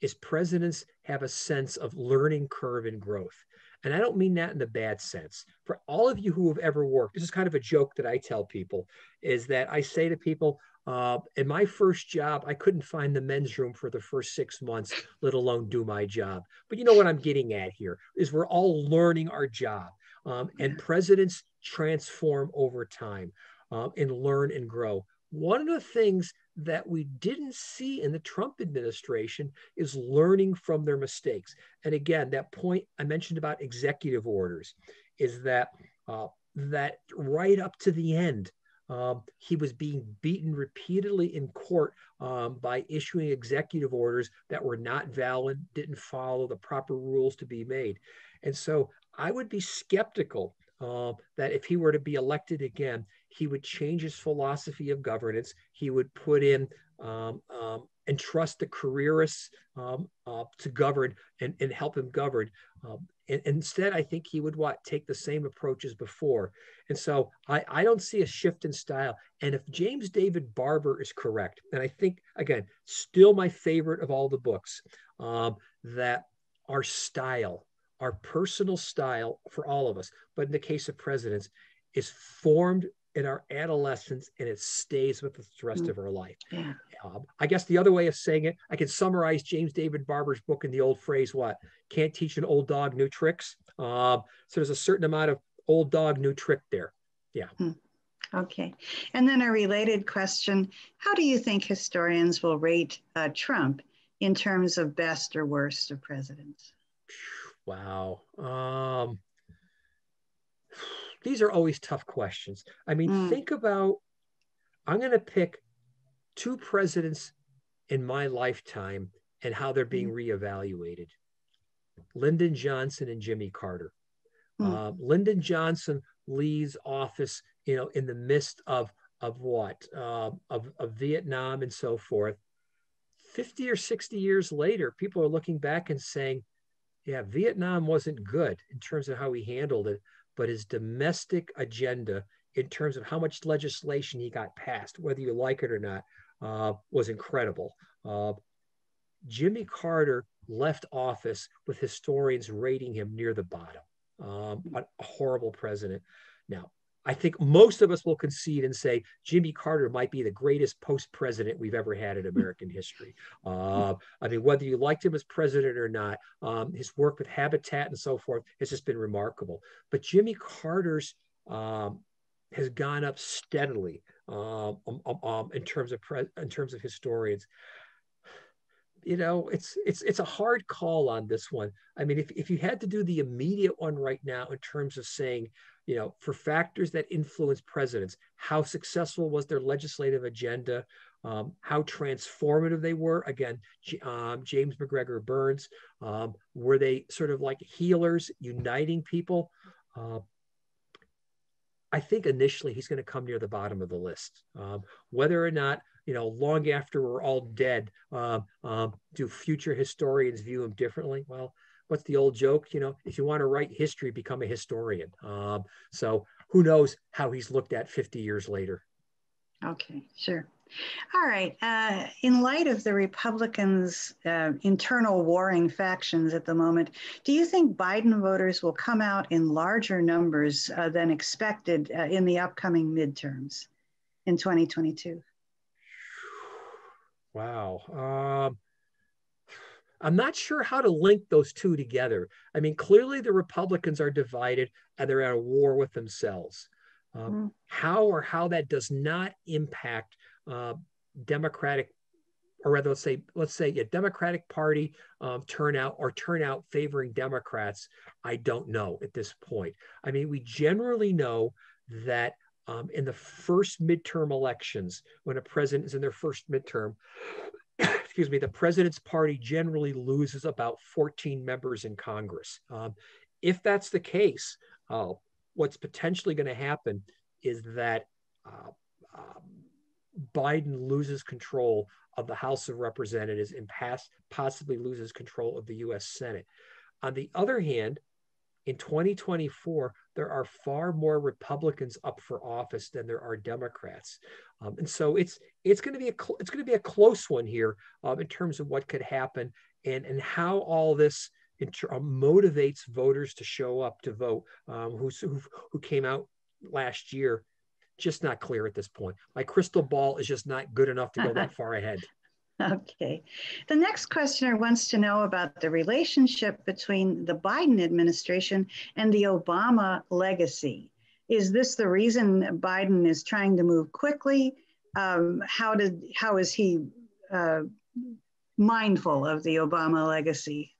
is presidents have a sense of learning curve and growth. And I don't mean that in the bad sense. For all of you who have ever worked, this is kind of a joke that I tell people is that I say to people, uh, in my first job, I couldn't find the men's room for the first six months, let alone do my job. But you know what I'm getting at here is we're all learning our job. Um, and presidents transform over time um, and learn and grow. One of the things that we didn't see in the Trump administration is learning from their mistakes. And again, that point I mentioned about executive orders is that uh, that right up to the end, um, he was being beaten repeatedly in court um, by issuing executive orders that were not valid, didn't follow the proper rules to be made. And so I would be skeptical uh, that if he were to be elected again, he would change his philosophy of governance. He would put in um, um, and trust the careerists um, uh, to govern and, and help him govern. Um, and, and instead, I think he would what take the same approach as before. And so I, I don't see a shift in style. And if James David Barber is correct, and I think again, still my favorite of all the books, um, that our style our personal style for all of us, but in the case of presidents, is formed in our adolescence and it stays with us the rest mm. of our life. Yeah. Um, I guess the other way of saying it, I can summarize James David Barber's book in the old phrase, what? Can't teach an old dog new tricks. Um, so there's a certain amount of old dog, new trick there. Yeah. Hmm. Okay. And then a related question How do you think historians will rate uh, Trump in terms of best or worst of presidents? Wow. Um, these are always tough questions. I mean, mm. think about I'm going to pick two presidents in my lifetime and how they're being mm. reevaluated Lyndon Johnson and Jimmy Carter. Mm. Uh, Lyndon Johnson leaves office, you know, in the midst of of what uh, of, of Vietnam and so forth. 50 or 60 years later, people are looking back and saying, yeah, Vietnam wasn't good in terms of how he handled it, but his domestic agenda in terms of how much legislation he got passed, whether you like it or not, uh, was incredible. Uh, Jimmy Carter left office with historians rating him near the bottom. Um, a, horrible president. Now, I think most of us will concede and say Jimmy Carter might be the greatest post president we've ever had in American history. Uh, I mean, whether you liked him as president or not, um, his work with Habitat and so forth has just been remarkable. But Jimmy Carter's um, has gone up steadily um, um, um, um in terms of pre- in terms of historians you know it's it's it's a hard call on this one i mean if, if you had to do the immediate one right now in terms of saying you know, for factors that influence presidents, how successful was their legislative agenda, um, how transformative they were. Again, um, James MacGregor Burns, um, were they sort of like healers, uniting people? Uh, I think initially he's going to come near the bottom of the list. Um, whether or not, you know, long after we're all dead, um, do future historians view him differently? Well, what's the old joke? You know, if you want to write history, become a historian. Um, so who knows how he's looked at 50 years later. Okay, sure. All right. Uh, in light of the Republicans' uh, internal warring factions at the moment, do you think Biden voters will come out in larger numbers uh, than expected uh, in the upcoming midterms in 2022? Wow. Um, I'm not sure how to link those two together. I mean, clearly the Republicans are divided and they're at a war with themselves. Um, mm. How or how that does not impact uh, Democratic, or rather, let's say, let's say a Democratic Party um, turnout or turnout favoring Democrats, I don't know at this point. I mean, we generally know that um, in the first midterm elections, when a president is in their first midterm, excuse me, the president's party generally loses about 14 members in Congress. Um, if that's the case, uh, what's potentially going to happen is that uh, uh, Biden loses control of the House of Representatives and pass, possibly loses control of the US Senate. On the other hand, in 2024, there are far more Republicans up for office than there are Democrats, um, and so it's it's going to be a cl- it's going to be a close one here um, in terms of what could happen and and how all this inter- uh, motivates voters to show up to vote um, who, who who came out last year. Just not clear at this point. My crystal ball is just not good enough to go that (laughs) far ahead. (laughs) Okay. The next questioner wants to know about the relationship between the Biden administration and the Obama legacy. Is this the reason Biden is trying to move quickly? Um, how did how is he uh, mindful of the Obama legacy?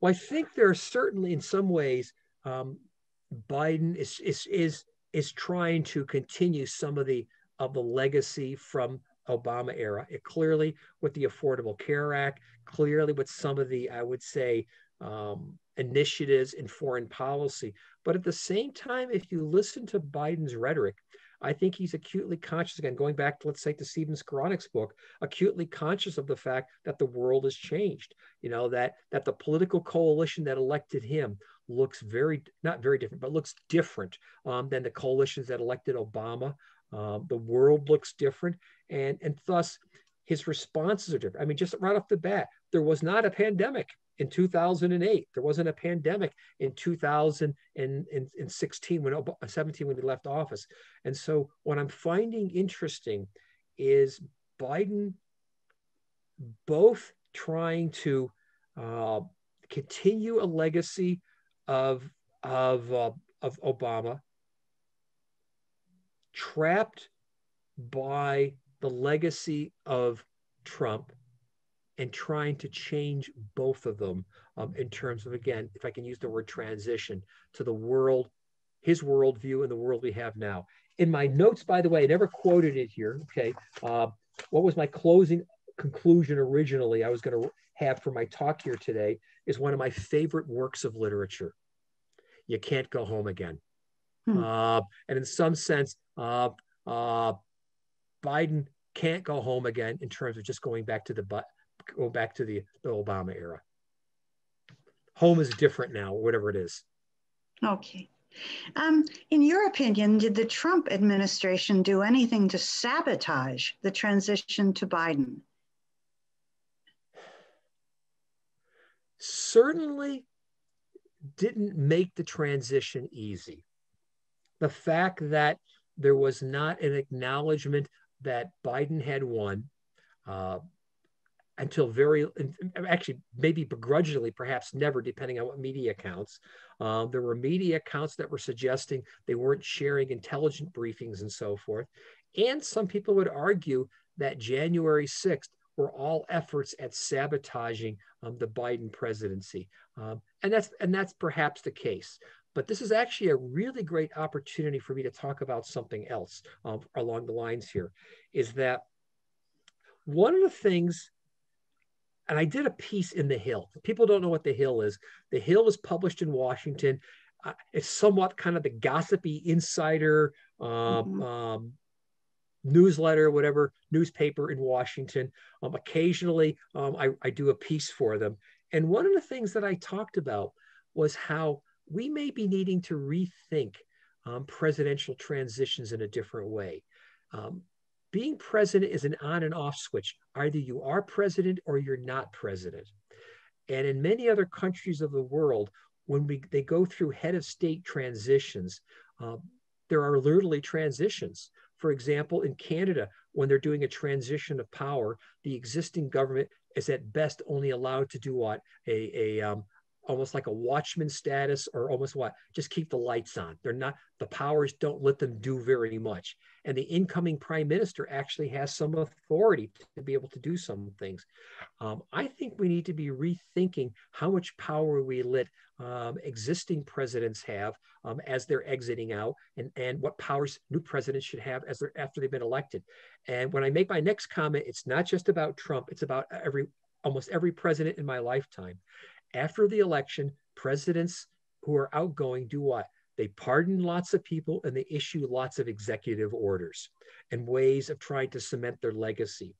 Well, I think there are certainly, in some ways, um, Biden is is is is trying to continue some of the of the legacy from Obama era. It clearly with the Affordable Care Act, clearly with some of the, I would say, um, initiatives in foreign policy. But at the same time, if you listen to Biden's rhetoric, I think he's acutely conscious, again, going back to, let's say, to Stephen Skowronek's book, acutely conscious of the fact that the world has changed. You know, that that the political coalition that elected him looks very, not very different, but looks different um, than the coalitions that elected Obama. Um, the world looks different, and and thus his responses are different. I mean, just right off the bat, there was not a pandemic in 2008. There wasn't a pandemic in 2016 when 17 when he left office. And so, what I'm finding interesting is Biden both trying to uh, continue a legacy of of uh, of Obama trapped by the legacy of Trump and trying to change both of them um, in terms of, again, if I can use the word transition to the world, his worldview and the world we have now. In my notes, by the way, I never quoted it here. Okay. Uh, what was my closing conclusion originally I was going to have for my talk here today is one of my favorite works of literature. You can't go home again. Hmm. Uh, and in some sense, uh, uh, Biden can't go home again in terms of just going back to the go back to the, the Obama era. Home is different now, whatever it is. Okay. Um, in your opinion, did the Trump administration do anything to sabotage the transition to Biden? Certainly didn't make the transition easy. The fact that there was not an acknowledgement that Biden had won, uh, until very actually maybe begrudgingly perhaps never depending on what media accounts um, there were media accounts that were suggesting they weren't sharing intelligent briefings and so forth. And some people would argue that january 6th were all efforts at sabotaging um, the biden presidency. Um, and that's and that's perhaps the case but this is actually a really great opportunity for me to talk about something else um, along the lines here is that one of the things and I did a piece in The Hill. People don't know what The Hill is. The Hill is published in Washington. Uh, it's somewhat kind of the gossipy insider um, mm-hmm. um, newsletter, whatever newspaper in Washington. Um, occasionally, um, I, I do a piece for them. And one of the things that I talked about was how we may be needing to rethink um, presidential transitions in a different way. Um, being president is an on and off switch. Either you are president or you're not president. And in many other countries of the world, when we, they go through head of state transitions, uh, there are literally transitions. For example, in Canada, when they're doing a transition of power, the existing government is at best only allowed to do what? A, a, um, almost like a watchman status or almost what? Just keep the lights on. They're not the powers don't let them do very much. And the incoming prime minister actually has some authority to be able to do some things. Um, i think we need to be rethinking how much power we let um, existing presidents have um, as they're exiting out and, and what powers new presidents should have as they're after they've been elected. And when i make my next comment it's not just about trump. It's about every almost every president in my lifetime after the election, presidents who are outgoing do what? They pardon lots of people and they issue lots of executive orders and ways of trying to cement their legacy.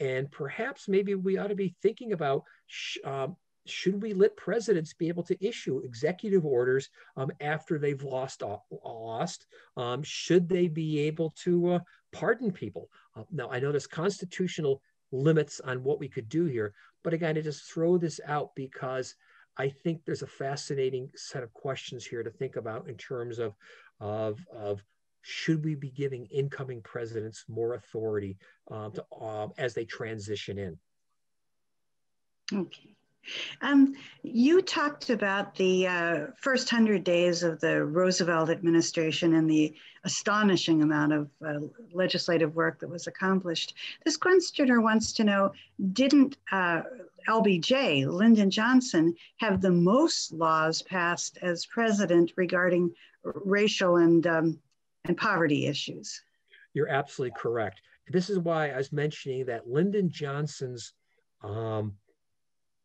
And perhaps maybe we ought to be thinking about sh- um, should we let presidents be able to issue executive orders um, after they've lost uh, lost um, should they be able to uh, pardon people uh, now i know there's constitutional limits on what we could do here but again, I just throw this out because I think there's a fascinating set of questions here to think about in terms of, of, of should we be giving incoming presidents more authority um, to, um, as they transition in? Okay. Um, you talked about the uh, first hundred days of the Roosevelt administration and the astonishing amount of uh, legislative work that was accomplished. This questioner wants to know, didn't uh, LBJ, Lyndon Johnson, have the most laws passed as president regarding racial and, um, and poverty issues? You're absolutely correct. This is why I was mentioning that Lyndon Johnson's um,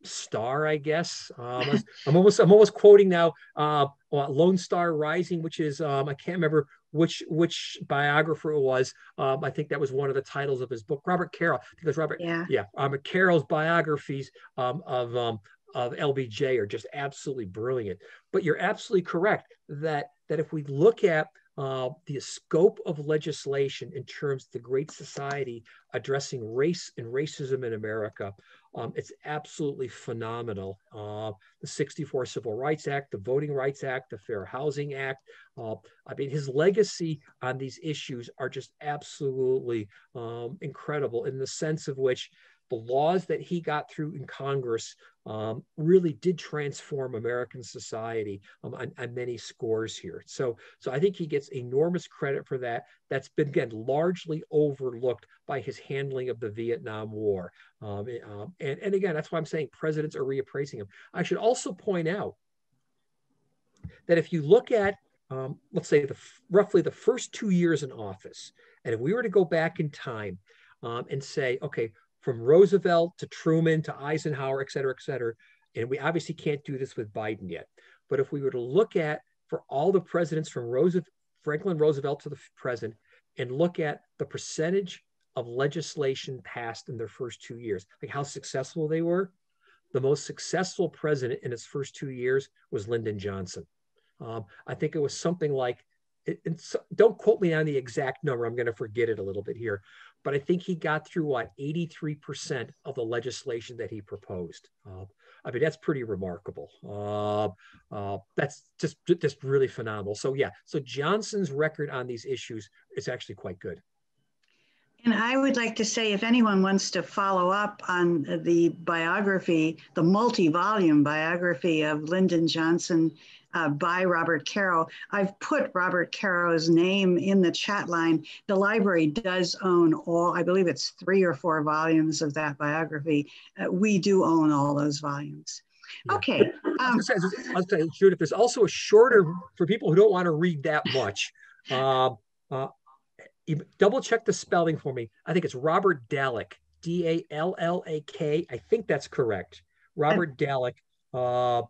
star, I guess. Um, I'm almost I'm almost quoting now uh, Lone Star Rising, which is um, I can't remember which which biographer it was. Um, I think that was one of the titles of his book. Robert Caro. because Robert, yeah, yeah, um, Caro's biographies um, of um, of LBJ are just absolutely brilliant. But you're absolutely correct that that if we look at uh, the scope of legislation in terms of the Great Society addressing race and racism in America, um, it's absolutely phenomenal. Uh, the 64 Civil Rights Act, the Voting Rights Act, the Fair Housing Act. Uh, I mean, his legacy on these issues are just absolutely um, incredible in the sense of which the laws that he got through in Congress um, really did transform American society um, on, on, many scores here. So, so I think he gets enormous credit for that. That's been again largely overlooked by his handling of the Vietnam War. Um, um and, and again, that's why I'm saying presidents are reappraising him. I should also point out that if you look at um, let's say the roughly the first two years in office, and if we were to go back in time um, and say, okay, from Roosevelt to Truman to Eisenhower, et cetera, et cetera. And we obviously can't do this with Biden yet. But if we were to look at for all the presidents from Roosevelt, Franklin Roosevelt to the present and look at the percentage of legislation passed in their first two years, like how successful they were, the most successful president in his first two years was Lyndon Johnson. Um, I think it was something like, it, don't quote me on the exact number, I'm going to forget it a little bit here, but I think he got through what 83% of the legislation that he proposed. Uh, I mean, that's pretty remarkable. Uh, uh, that's just just really phenomenal. So yeah, so Johnson's record on these issues is actually quite good. And I would like to say, if anyone wants to follow up on the biography, the multi-volume biography of Lyndon Johnson uh, by Robert Caro. I've put Robert Caro's name in the chat line. The library does own all, I believe it's three or four volumes of that biography. Uh, we do own all those volumes. Yeah. Okay. Um, I'll tell you, Judith, there's also a shorter, for people who don't want to read that much, uh, uh, double check the spelling for me. I think it's Robert Dallek, D A L L A K. I think that's correct. Robert Dallek. Uh,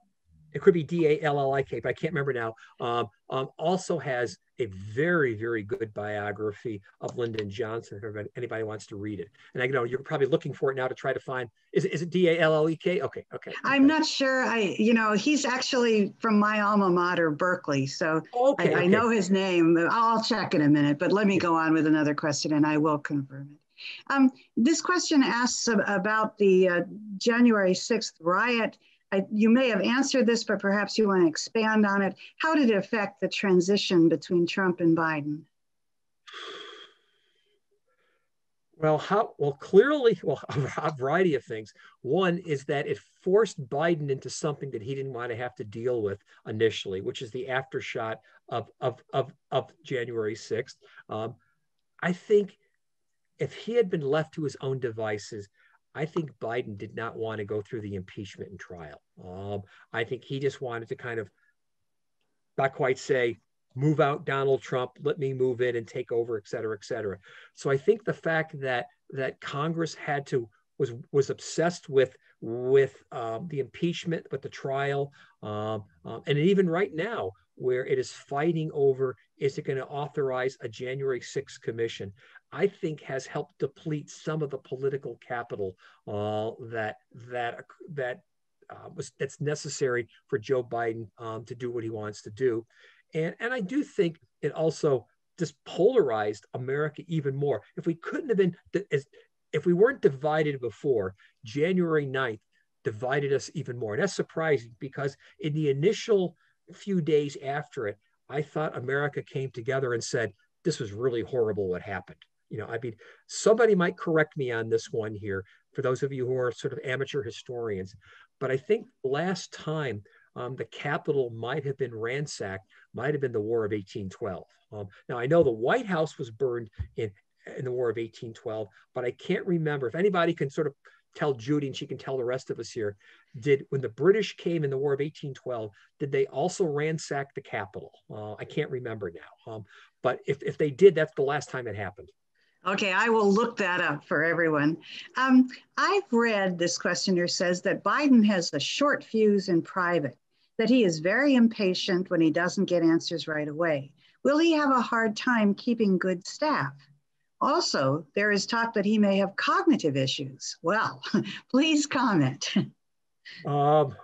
it could be D A L L I K, but I can't remember now. Um, um, also has a very, very good biography of Lyndon Johnson. If anybody wants to read it, and I know you're probably looking for it now to try to find. Is it, is it D A L L E K? Okay, okay. I'm not sure. I, you know, he's actually from my alma mater, Berkeley, so okay, I, okay. I know his name. I'll check in a minute, but let me go on with another question, and I will confirm it. Um, this question asks about the uh, January 6th riot I, you may have answered this, but perhaps you want to expand on it. How did it affect the transition between Trump and Biden? Well, how well clearly, (laughs) well, a variety of things. One is that it forced Biden into something that he didn't want to have to deal with initially, which is the aftershot of of of, of January 6th. Um, I think if he had been left to his own devices, I think Biden did not want to go through the impeachment and trial. Um, I think he just wanted to kind of not quite say, move out Donald Trump, let me move in and take over, et cetera, et cetera. So I think the fact that that Congress had to was was obsessed with with um, the impeachment, with the trial, um, um, and even right now, where it is fighting over is it going to authorize a January 6th commission? I think has helped deplete some of the political capital uh, that that that uh, was that's necessary for Joe Biden um, to do what he wants to do, and and I do think it also just polarized America even more. If we couldn't have been as if we weren't divided before, January 9th divided us even more. And that's surprising because in the initial few days after it, I thought America came together and said, this was really horrible what happened you know, I mean, somebody might correct me on this one here for those of you who are sort of amateur historians, but I think last time um, the Capitol might have been ransacked, might have been the War of 1812. Um, now, I know the White House was burned in, in the War of 1812, but I can't remember if anybody can sort of tell Judy and she can tell the rest of us here did when the british came in the war of 1812 did they also ransack the capital? uh, i can't remember now um, but if, if they did that's the last time it happened Okay, I will look that up for everyone. Um, I've read this questioner says that Biden has a short fuse in private, that he is very impatient when he doesn't get answers right away. Will he have a hard time keeping good staff? Also, there is talk that he may have cognitive issues. Well, (laughs) please comment. Um,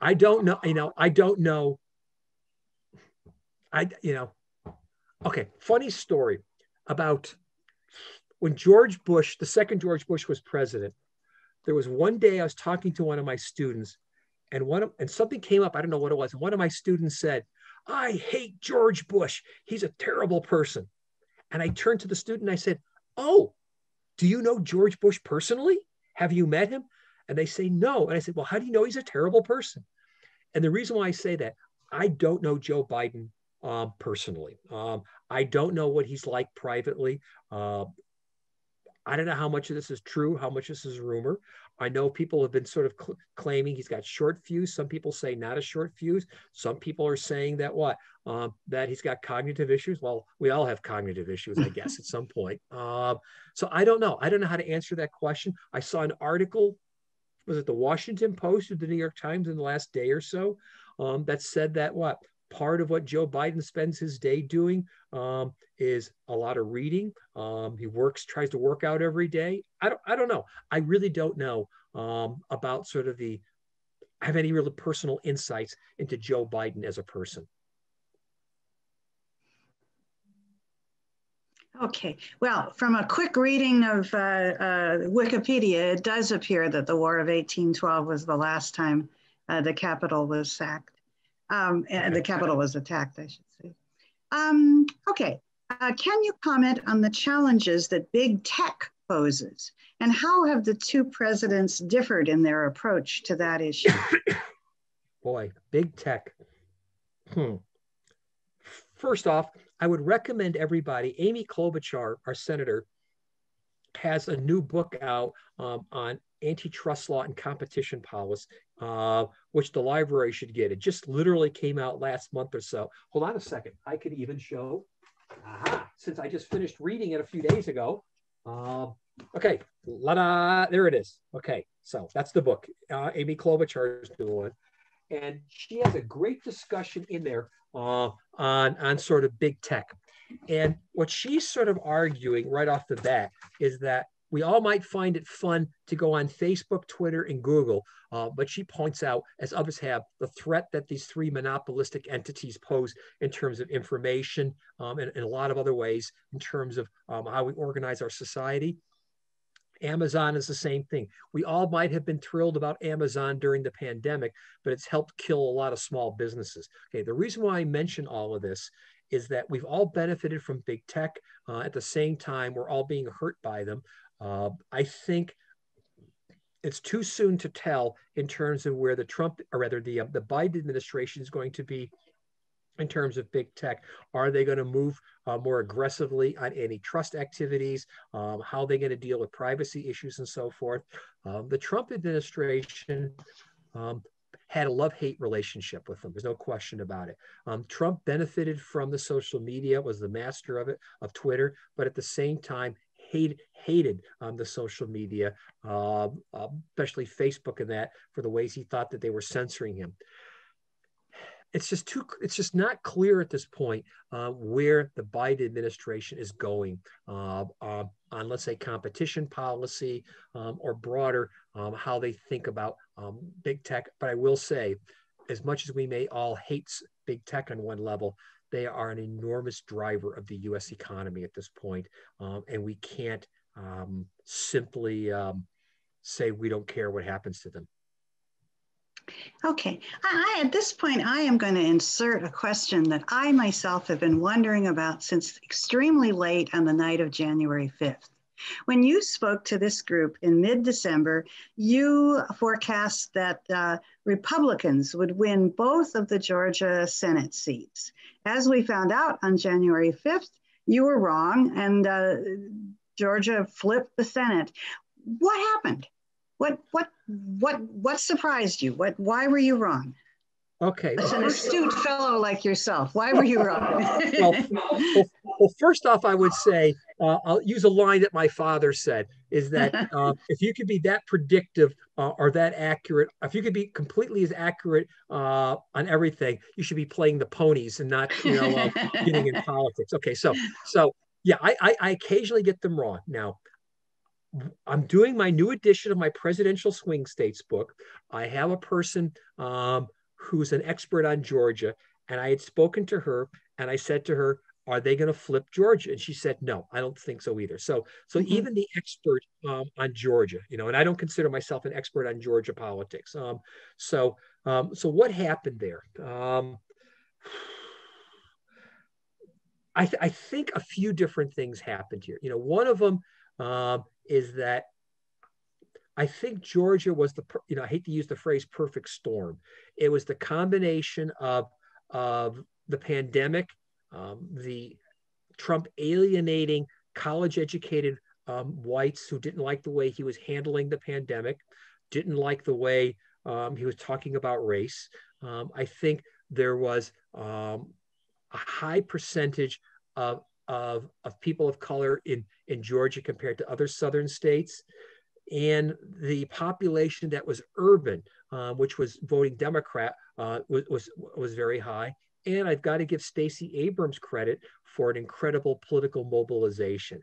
I don't know. You know, I don't know. I, you know, okay, funny story about when George Bush, the second George Bush was president, there was one day I was talking to one of my students and one of, and something came up, I don't know what it was. And one of my students said, I hate George Bush. He's a terrible person. And I turned to the student I said, Oh, do you know George Bush personally? Have you met him? And they say, No. And I said, Well, how do you know he's a terrible person? And the reason why I say that, I don't know Joe Biden um, personally. Um, I don't know what he's like privately. Uh, I don't know how much of this is true, how much this is rumor. I know people have been sort of cl- claiming he's got short fuse. Some people say not a short fuse. Some people are saying that what um, that he's got cognitive issues. Well, we all have cognitive issues, I guess, at some point. Uh, so I don't know. I don't know how to answer that question. I saw an article, was it the Washington Post or the New York Times in the last day or so, um, that said that what part of what Joe Biden spends his day doing um, is a lot of reading. Um, he works, tries to work out every day. I don't, I don't know. I really don't know um, about sort of the, have any real personal insights into Joe Biden as a person. Okay, well, from a quick reading of uh, uh, Wikipedia, it does appear that the War of 1812 was the last time uh, the Capitol was sacked. Um, and the Capitol was attacked, I should say. Um, okay, uh, can you comment on the challenges that big tech poses? And how have the two presidents differed in their approach to that issue? (coughs) Boy, big tech. Hmm. First off, I would recommend everybody, Amy Klobuchar, our senator, has a new book out um, on antitrust law and competition policy, uh, which the library should get. It just literally came out last month or so. Hold on a second. I could even show, aha, since I just finished reading it a few days ago. Uh, okay, la-da, there it is. Okay, so that's the book. Uh, Amy Klobuchar is doing. And she has a great discussion in there uh, on, on sort of big tech. And what she's sort of arguing right off the bat is that we all might find it fun to go on Facebook, Twitter, and Google, uh, but she points out, as others have, the threat that these three monopolistic entities pose in terms of information um, and, and, a lot of other ways in terms of um, how we organize our society. Amazon is the same thing. We all might have been thrilled about Amazon during the pandemic, but it's helped kill a lot of small businesses. Okay, the reason why I mention all of this is that we've all benefited from big tech. Uh, at the same time, we're all being hurt by them. Uh, I think it's too soon to tell in terms of where the Trump, or rather the, uh, the Biden administration is going to be in terms of big tech. Are they going to move uh, more aggressively on antitrust activities? Um, how are they going to deal with privacy issues and so forth? Um, the Trump administration um, had a love hate relationship with them. There's no question about it. Um, Trump benefited from the social media, was the master of it, of Twitter, but at the same time, hate, hated um, the social media, uh, especially Facebook and that, for the ways he thought that they were censoring him. It's just too. It's just not clear at this point uh, where the Biden administration is going uh, on, let's say, competition policy um, or broader um, how they think about um, big tech. But I will say, as much as we may all hate big tech on one level, they are an enormous driver of the U.S. economy at this point, um, and we can't um, simply um, say we don't care what happens to them. Okay, I, at this point, I am going to insert a question that I myself have been wondering about since extremely late on the night of January 5th. When you spoke to this group in mid December, you forecast that uh, Republicans would win both of the Georgia Senate seats. As we found out on January 5th, you were wrong, and uh, Georgia flipped the Senate. What happened? What what what what surprised you? What why were you wrong? Okay. As an astute fellow like yourself, why were you wrong? well, well, well, first off, I would say uh, I'll use a line that my father said: is (laughs) that uh, if you could be that predictive uh, or that accurate, if you could be completely as accurate uh, on everything, you should be playing the ponies and not, you know, uh, getting in (laughs) politics. Okay, so so yeah, I, I, I occasionally get them wrong. Now, I'm doing my new edition of my presidential swing states book. I have a person um, who's an expert on Georgia. And I had spoken to her and I said to her, are they going to flip Georgia? And she said, no, I don't think so either. So, so mm-hmm. even the expert um, on Georgia, you know, and I don't consider myself an expert on Georgia politics. Um, so, um, so what happened there? Um, I, th- I, think a few different things happened here. You know, one of them um, is that I think Georgia was the, you know, I hate to use the phrase perfect storm. It was the combination of, of the pandemic, um, the Trump alienating college educated um, whites who didn't like the way he was handling the pandemic, didn't like the way um, he was talking about race. Um, I think there was um, a high percentage of, of, of people of color in, in Georgia compared to other southern states and the population that was urban, uh, which was voting Democrat, uh, was, was, was very high. And I've got to give Stacey Abrams credit for an incredible political mobilization.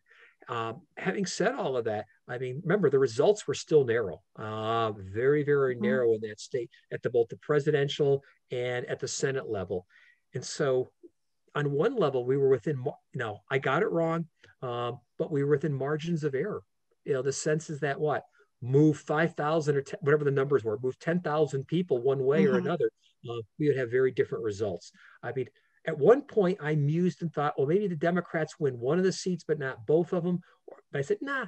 Um, having said all of that, I mean, remember the results were still narrow, uh, very, very mm-hmm. narrow in that state at the, both the presidential and at the Senate level. And so, on one level, we were within. You know, I got it wrong, um, but we were within margins of error you know, the sense is that what move 5,000 or 10, whatever the numbers were, move 10,000 people one way mm-hmm. or another, uh, we would have very different results. I mean, at one point I mused and thought, well, maybe the Democrats win one of the seats, but not both of them. But I said, nah,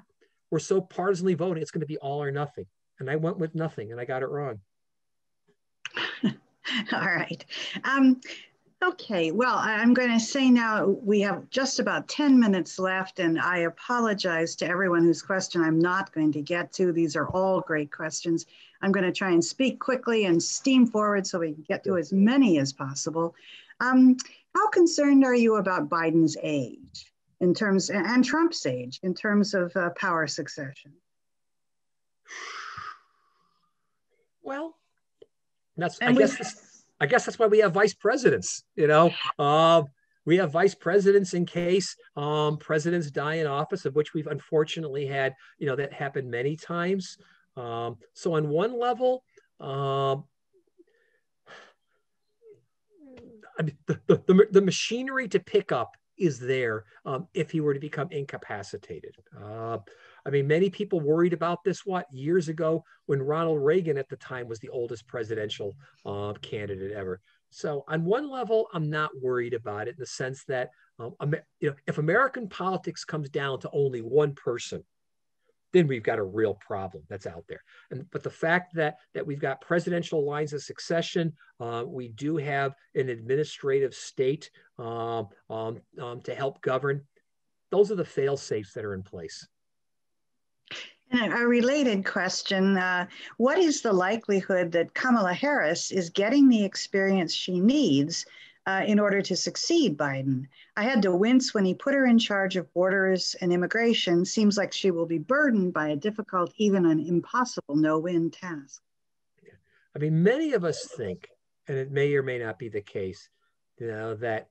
we're so partisanly voting, it's going to be all or nothing. And I went with nothing and I got it wrong. (laughs) all right. Um, Okay, well, I'm going to say now we have just about 10 minutes left, and I apologize to everyone whose question I'm not going to get to. These are all great questions. I'm going to try and speak quickly and steam forward so we can get to as many as possible. Um, how concerned are you about Biden's age in terms, and Trump's age in terms of uh, power succession? Well, that's, and I guess. I guess that's why we have vice presidents. You know, uh, we have vice presidents in case um, presidents die in office, of which we've unfortunately had. You know, that happened many times. Um, so on one level, um, I mean, the, the, the, machinery to pick up is there um, if he were to become incapacitated. Uh, I mean, many people worried about this, what, years ago when Ronald Reagan at the time was the oldest presidential uh, candidate ever. So, on one level, I'm not worried about it in the sense that, um, you know, if American politics comes down to only one person, then we've got a real problem that's out there. And but the fact that that we've got presidential lines of succession, uh, we do have an administrative state um, um, um, to help govern. Those are the fail safes that are in place. A related question uh, What is the likelihood that Kamala Harris is getting the experience she needs uh, in order to succeed Biden? I had to wince when he put her in charge of borders and immigration. Seems like she will be burdened by a difficult, even an impossible no win task. I mean, many of us think, and it may or may not be the case, you know, that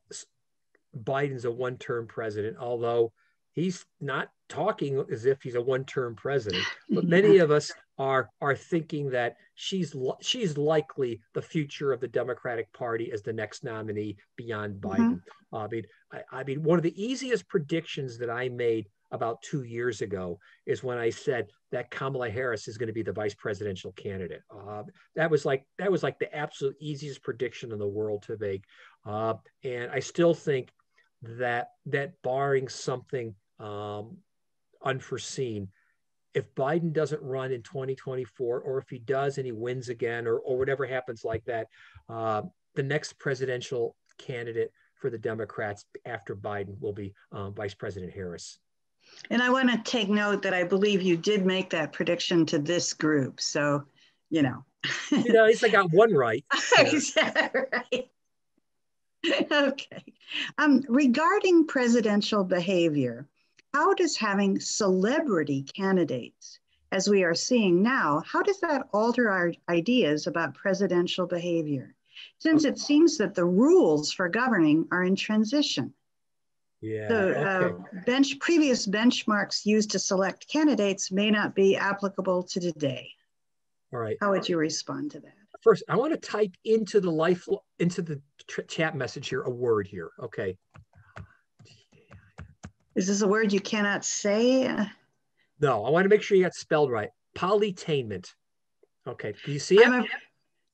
Biden's a one term president, although he's not talking as if he's a one-term president (laughs) but many of us are are thinking that she's she's likely the future of the democratic party as the next nominee beyond mm-hmm. biden mm-hmm. i mean I, I, mean one of the easiest predictions that i made about two years ago is when i said that kamala harris is going to be the vice presidential candidate uh, that was like that was like the absolute easiest prediction in the world to make uh, and i still think that that barring something um, unforeseen. If Biden doesn't run in 2024, or if he does and he wins again, or, or whatever happens like that, uh, the next presidential candidate for the Democrats after Biden will be um, Vice President Harris. And I want to take note that I believe you did make that prediction to this group. So, you know. you know, at least I got one right. (laughs) right. (laughs) okay. Um, regarding presidential behavior, how does having celebrity candidates, as we are seeing now, how does that alter our ideas about presidential behavior? Since it seems that the rules for governing are in transition. Yeah. So uh, bench previous benchmarks used to select candidates may not be applicable to today. All right. How would you respond to that? First, I want to type into the life into the chat message here a word here. Okay. Is this a word you cannot say? No, I want to make sure you got spelled right. Polytainment. Okay, do you see it? I'm,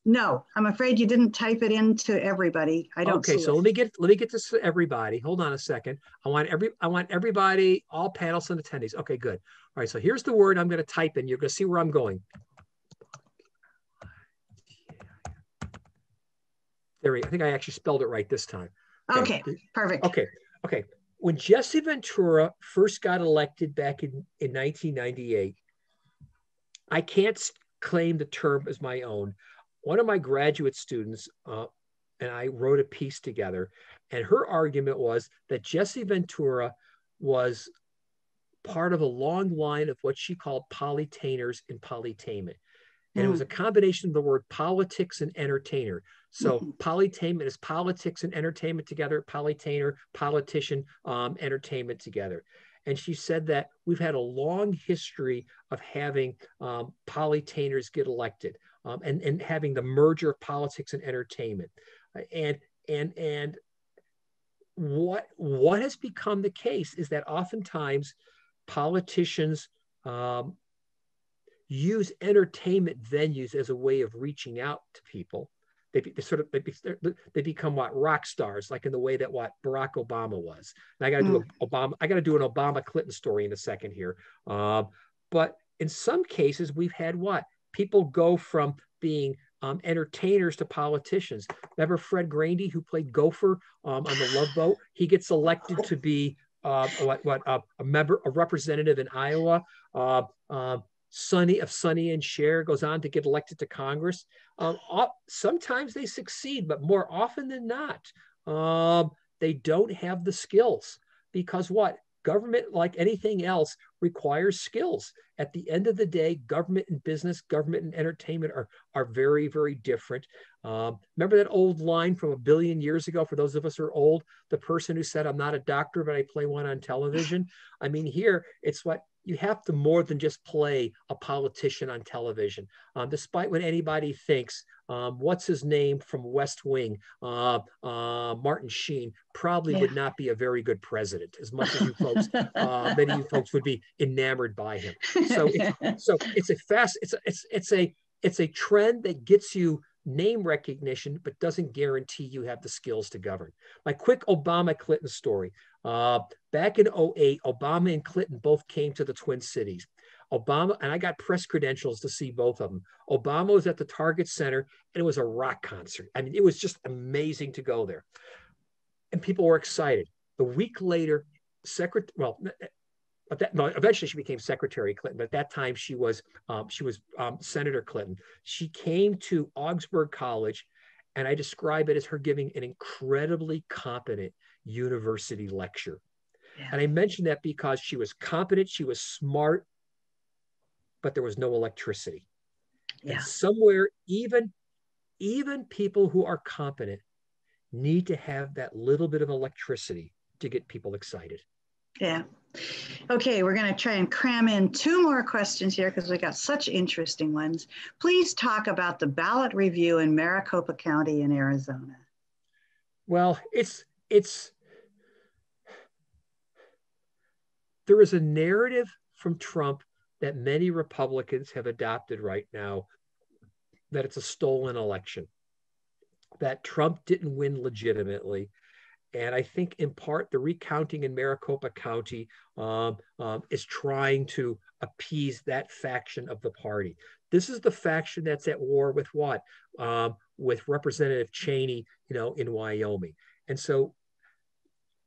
No, I'm afraid you didn't type it into everybody. I don't. Okay, so it. let me get let me get this to everybody. Hold on a second. I want every I want everybody, all panelists and attendees. Okay, good. All right, so here's the word I'm going to type in. You're going to see where I'm going. There, we I think I actually spelled it right this time. Okay, okay perfect. Okay, okay. When Jesse Ventura first got elected back in, in 1998, I can't claim the term as my own one of my graduate students uh, and I wrote a piece together, and her argument was that Jesse Ventura was part of a long line of what she called polytainers in polytainment. And mm. it was hmm. a combination of the word politics and entertainer. So mm-hmm. polytainment is politics and entertainment together, polytainer, politician, um, entertainment together. And she said that we've had a long history of having um, polytainers get elected um, and, and having the merger of politics and entertainment. And, and, and what, what has become the case is that oftentimes politicians um, use entertainment venues as a way of reaching out to people. They, they sort of they, they, become what rock stars, like in the way that what Barack Obama was. And I got to mm. do a Obama. I got to do an Obama Clinton story in a second here. Um, but in some cases, we've had what people go from being um, entertainers to politicians. Remember Fred Grandy, who played Gopher um, on the Love Boat? He gets elected to be uh, what, what uh, a member, a representative in Iowa. Uh, um, Sonny of Sonny and Cher goes on to get elected to Congress. Um, sometimes they succeed, but more often than not, um, they don't have the skills because what government, like anything else, requires skills. At the end of the day, government and business, government and entertainment are, are very, very different. Um, remember that old line from a billion years ago, for those of us who are old, the person who said, I'm not a doctor, but I play one on television. I mean, here it's what you have to more than just play a politician on television. Um, despite what anybody thinks, um, what's his name from West Wing, uh, uh, Martin Sheen, probably yeah. would not be a very good president. As much as you folks, uh, (laughs) many of you folks would be enamored by him. So, (laughs) it's, so it's a fast, it's a, it's it's a it's a trend that gets you name recognition, but doesn't guarantee you have the skills to govern. My quick Obama Clinton story. Uh, back in 08, Obama and Clinton both came to the Twin Cities. Obama, and I got press credentials to see both of them. Obama was at the Target Center and it was a rock concert. I mean, it was just amazing to go there. And people were excited. A week later, secretary, well, that, no, eventually she became Secretary Clinton, but at that time she was um, she was um, Senator Clinton. She came to Augsburg College, and I describe it as her giving an incredibly competent university lecture. Yeah. And I mention that because she was competent, she was smart, but there was no electricity. Yeah. And somewhere, even even people who are competent need to have that little bit of electricity to get people excited. Yeah. Okay, we're going to try and cram in two more questions here because we got such interesting ones. Please talk about the ballot review in Maricopa County in Arizona. Well, it's it's there is a narrative from Trump that many Republicans have adopted right now that it's a stolen election, that Trump didn't win legitimately, and I think in part the recounting in Maricopa County um, um, is trying to appease that faction of the party. This is the faction that's at war with what? Um, with Representative Cheney, you know, in Wyoming. And so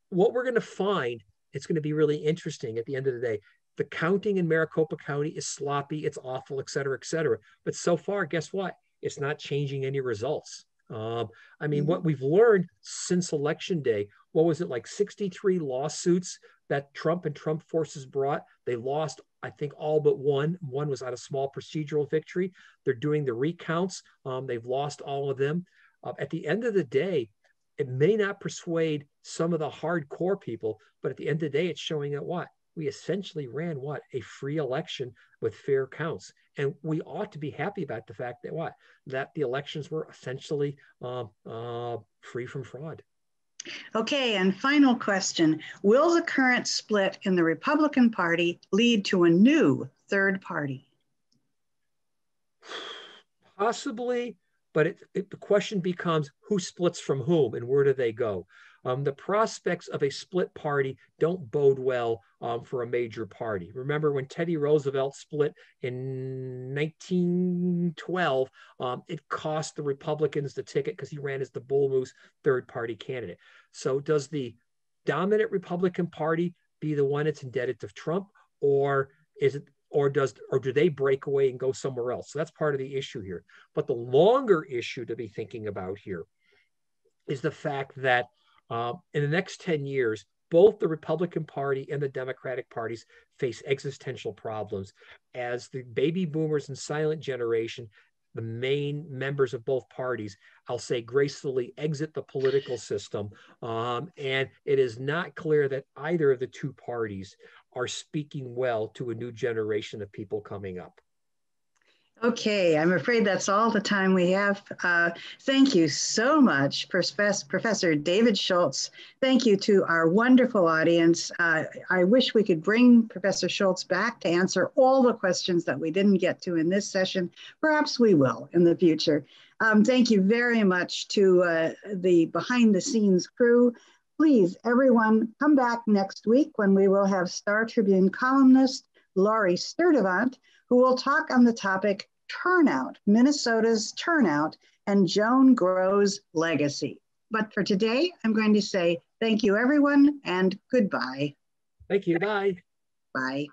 what we're going to find, it's going to be really interesting at the end of the day. The counting in Maricopa County is sloppy, it's awful, et cetera, et cetera. But so far, guess what? It's not changing any results. Um, I mean, mm-hmm. what we've learned since election day, what was it like 63 lawsuits that Trump and Trump forces brought? They lost, I think, all but one. One was on a small procedural victory. They're doing the recounts. Um, they've lost all of them. Uh, at the end of the day, it may not persuade some of the hardcore people, but at the end of the day, it's showing that what? we essentially ran what? A free election with fair counts. And we ought to be happy about the fact that what? That the elections were essentially uh, uh, free from fraud. Okay and final question. Will the current split in the republican party lead to a new third party? (sighs) Possibly but it, it, the question becomes who splits from whom and where do they go? Um, the prospects of a split party don't bode well um, for a major party. Remember when Teddy Roosevelt split in 1912, um, it cost the Republicans the ticket because he ran as the Bull Moose third party candidate. So does the dominant Republican Party be the one that's indebted to Trump, or is it or does or do they break away and go somewhere else? So that's part of the issue here. But the longer issue to be thinking about here is the fact that uh, in the next 10 years, both the Republican Party and the Democratic parties face existential problems as the baby boomers and silent generation, the main members of both parties, I'll say gracefully exit the political system. Um, and it is not clear that either of the two parties are speaking well to a new generation of people coming up. Okay, I'm afraid that's all the time we have. Uh, thank you so much, Professor David Schultz. Thank you to our wonderful audience. Uh, I wish we could bring Professor Schultz back to answer all the questions that we didn't get to in this session. Perhaps we will in the future. Um, thank you very much to uh, the behind the scenes crew. Please, everyone, come back next week when we will have Star Tribune columnist Lori Sturdevant who will talk on the topic turnout, Minnesota's turnout, and Joan Growe's legacy. But for today, I'm going to say thank you, everyone, and goodbye. Thank you. Bye. Bye.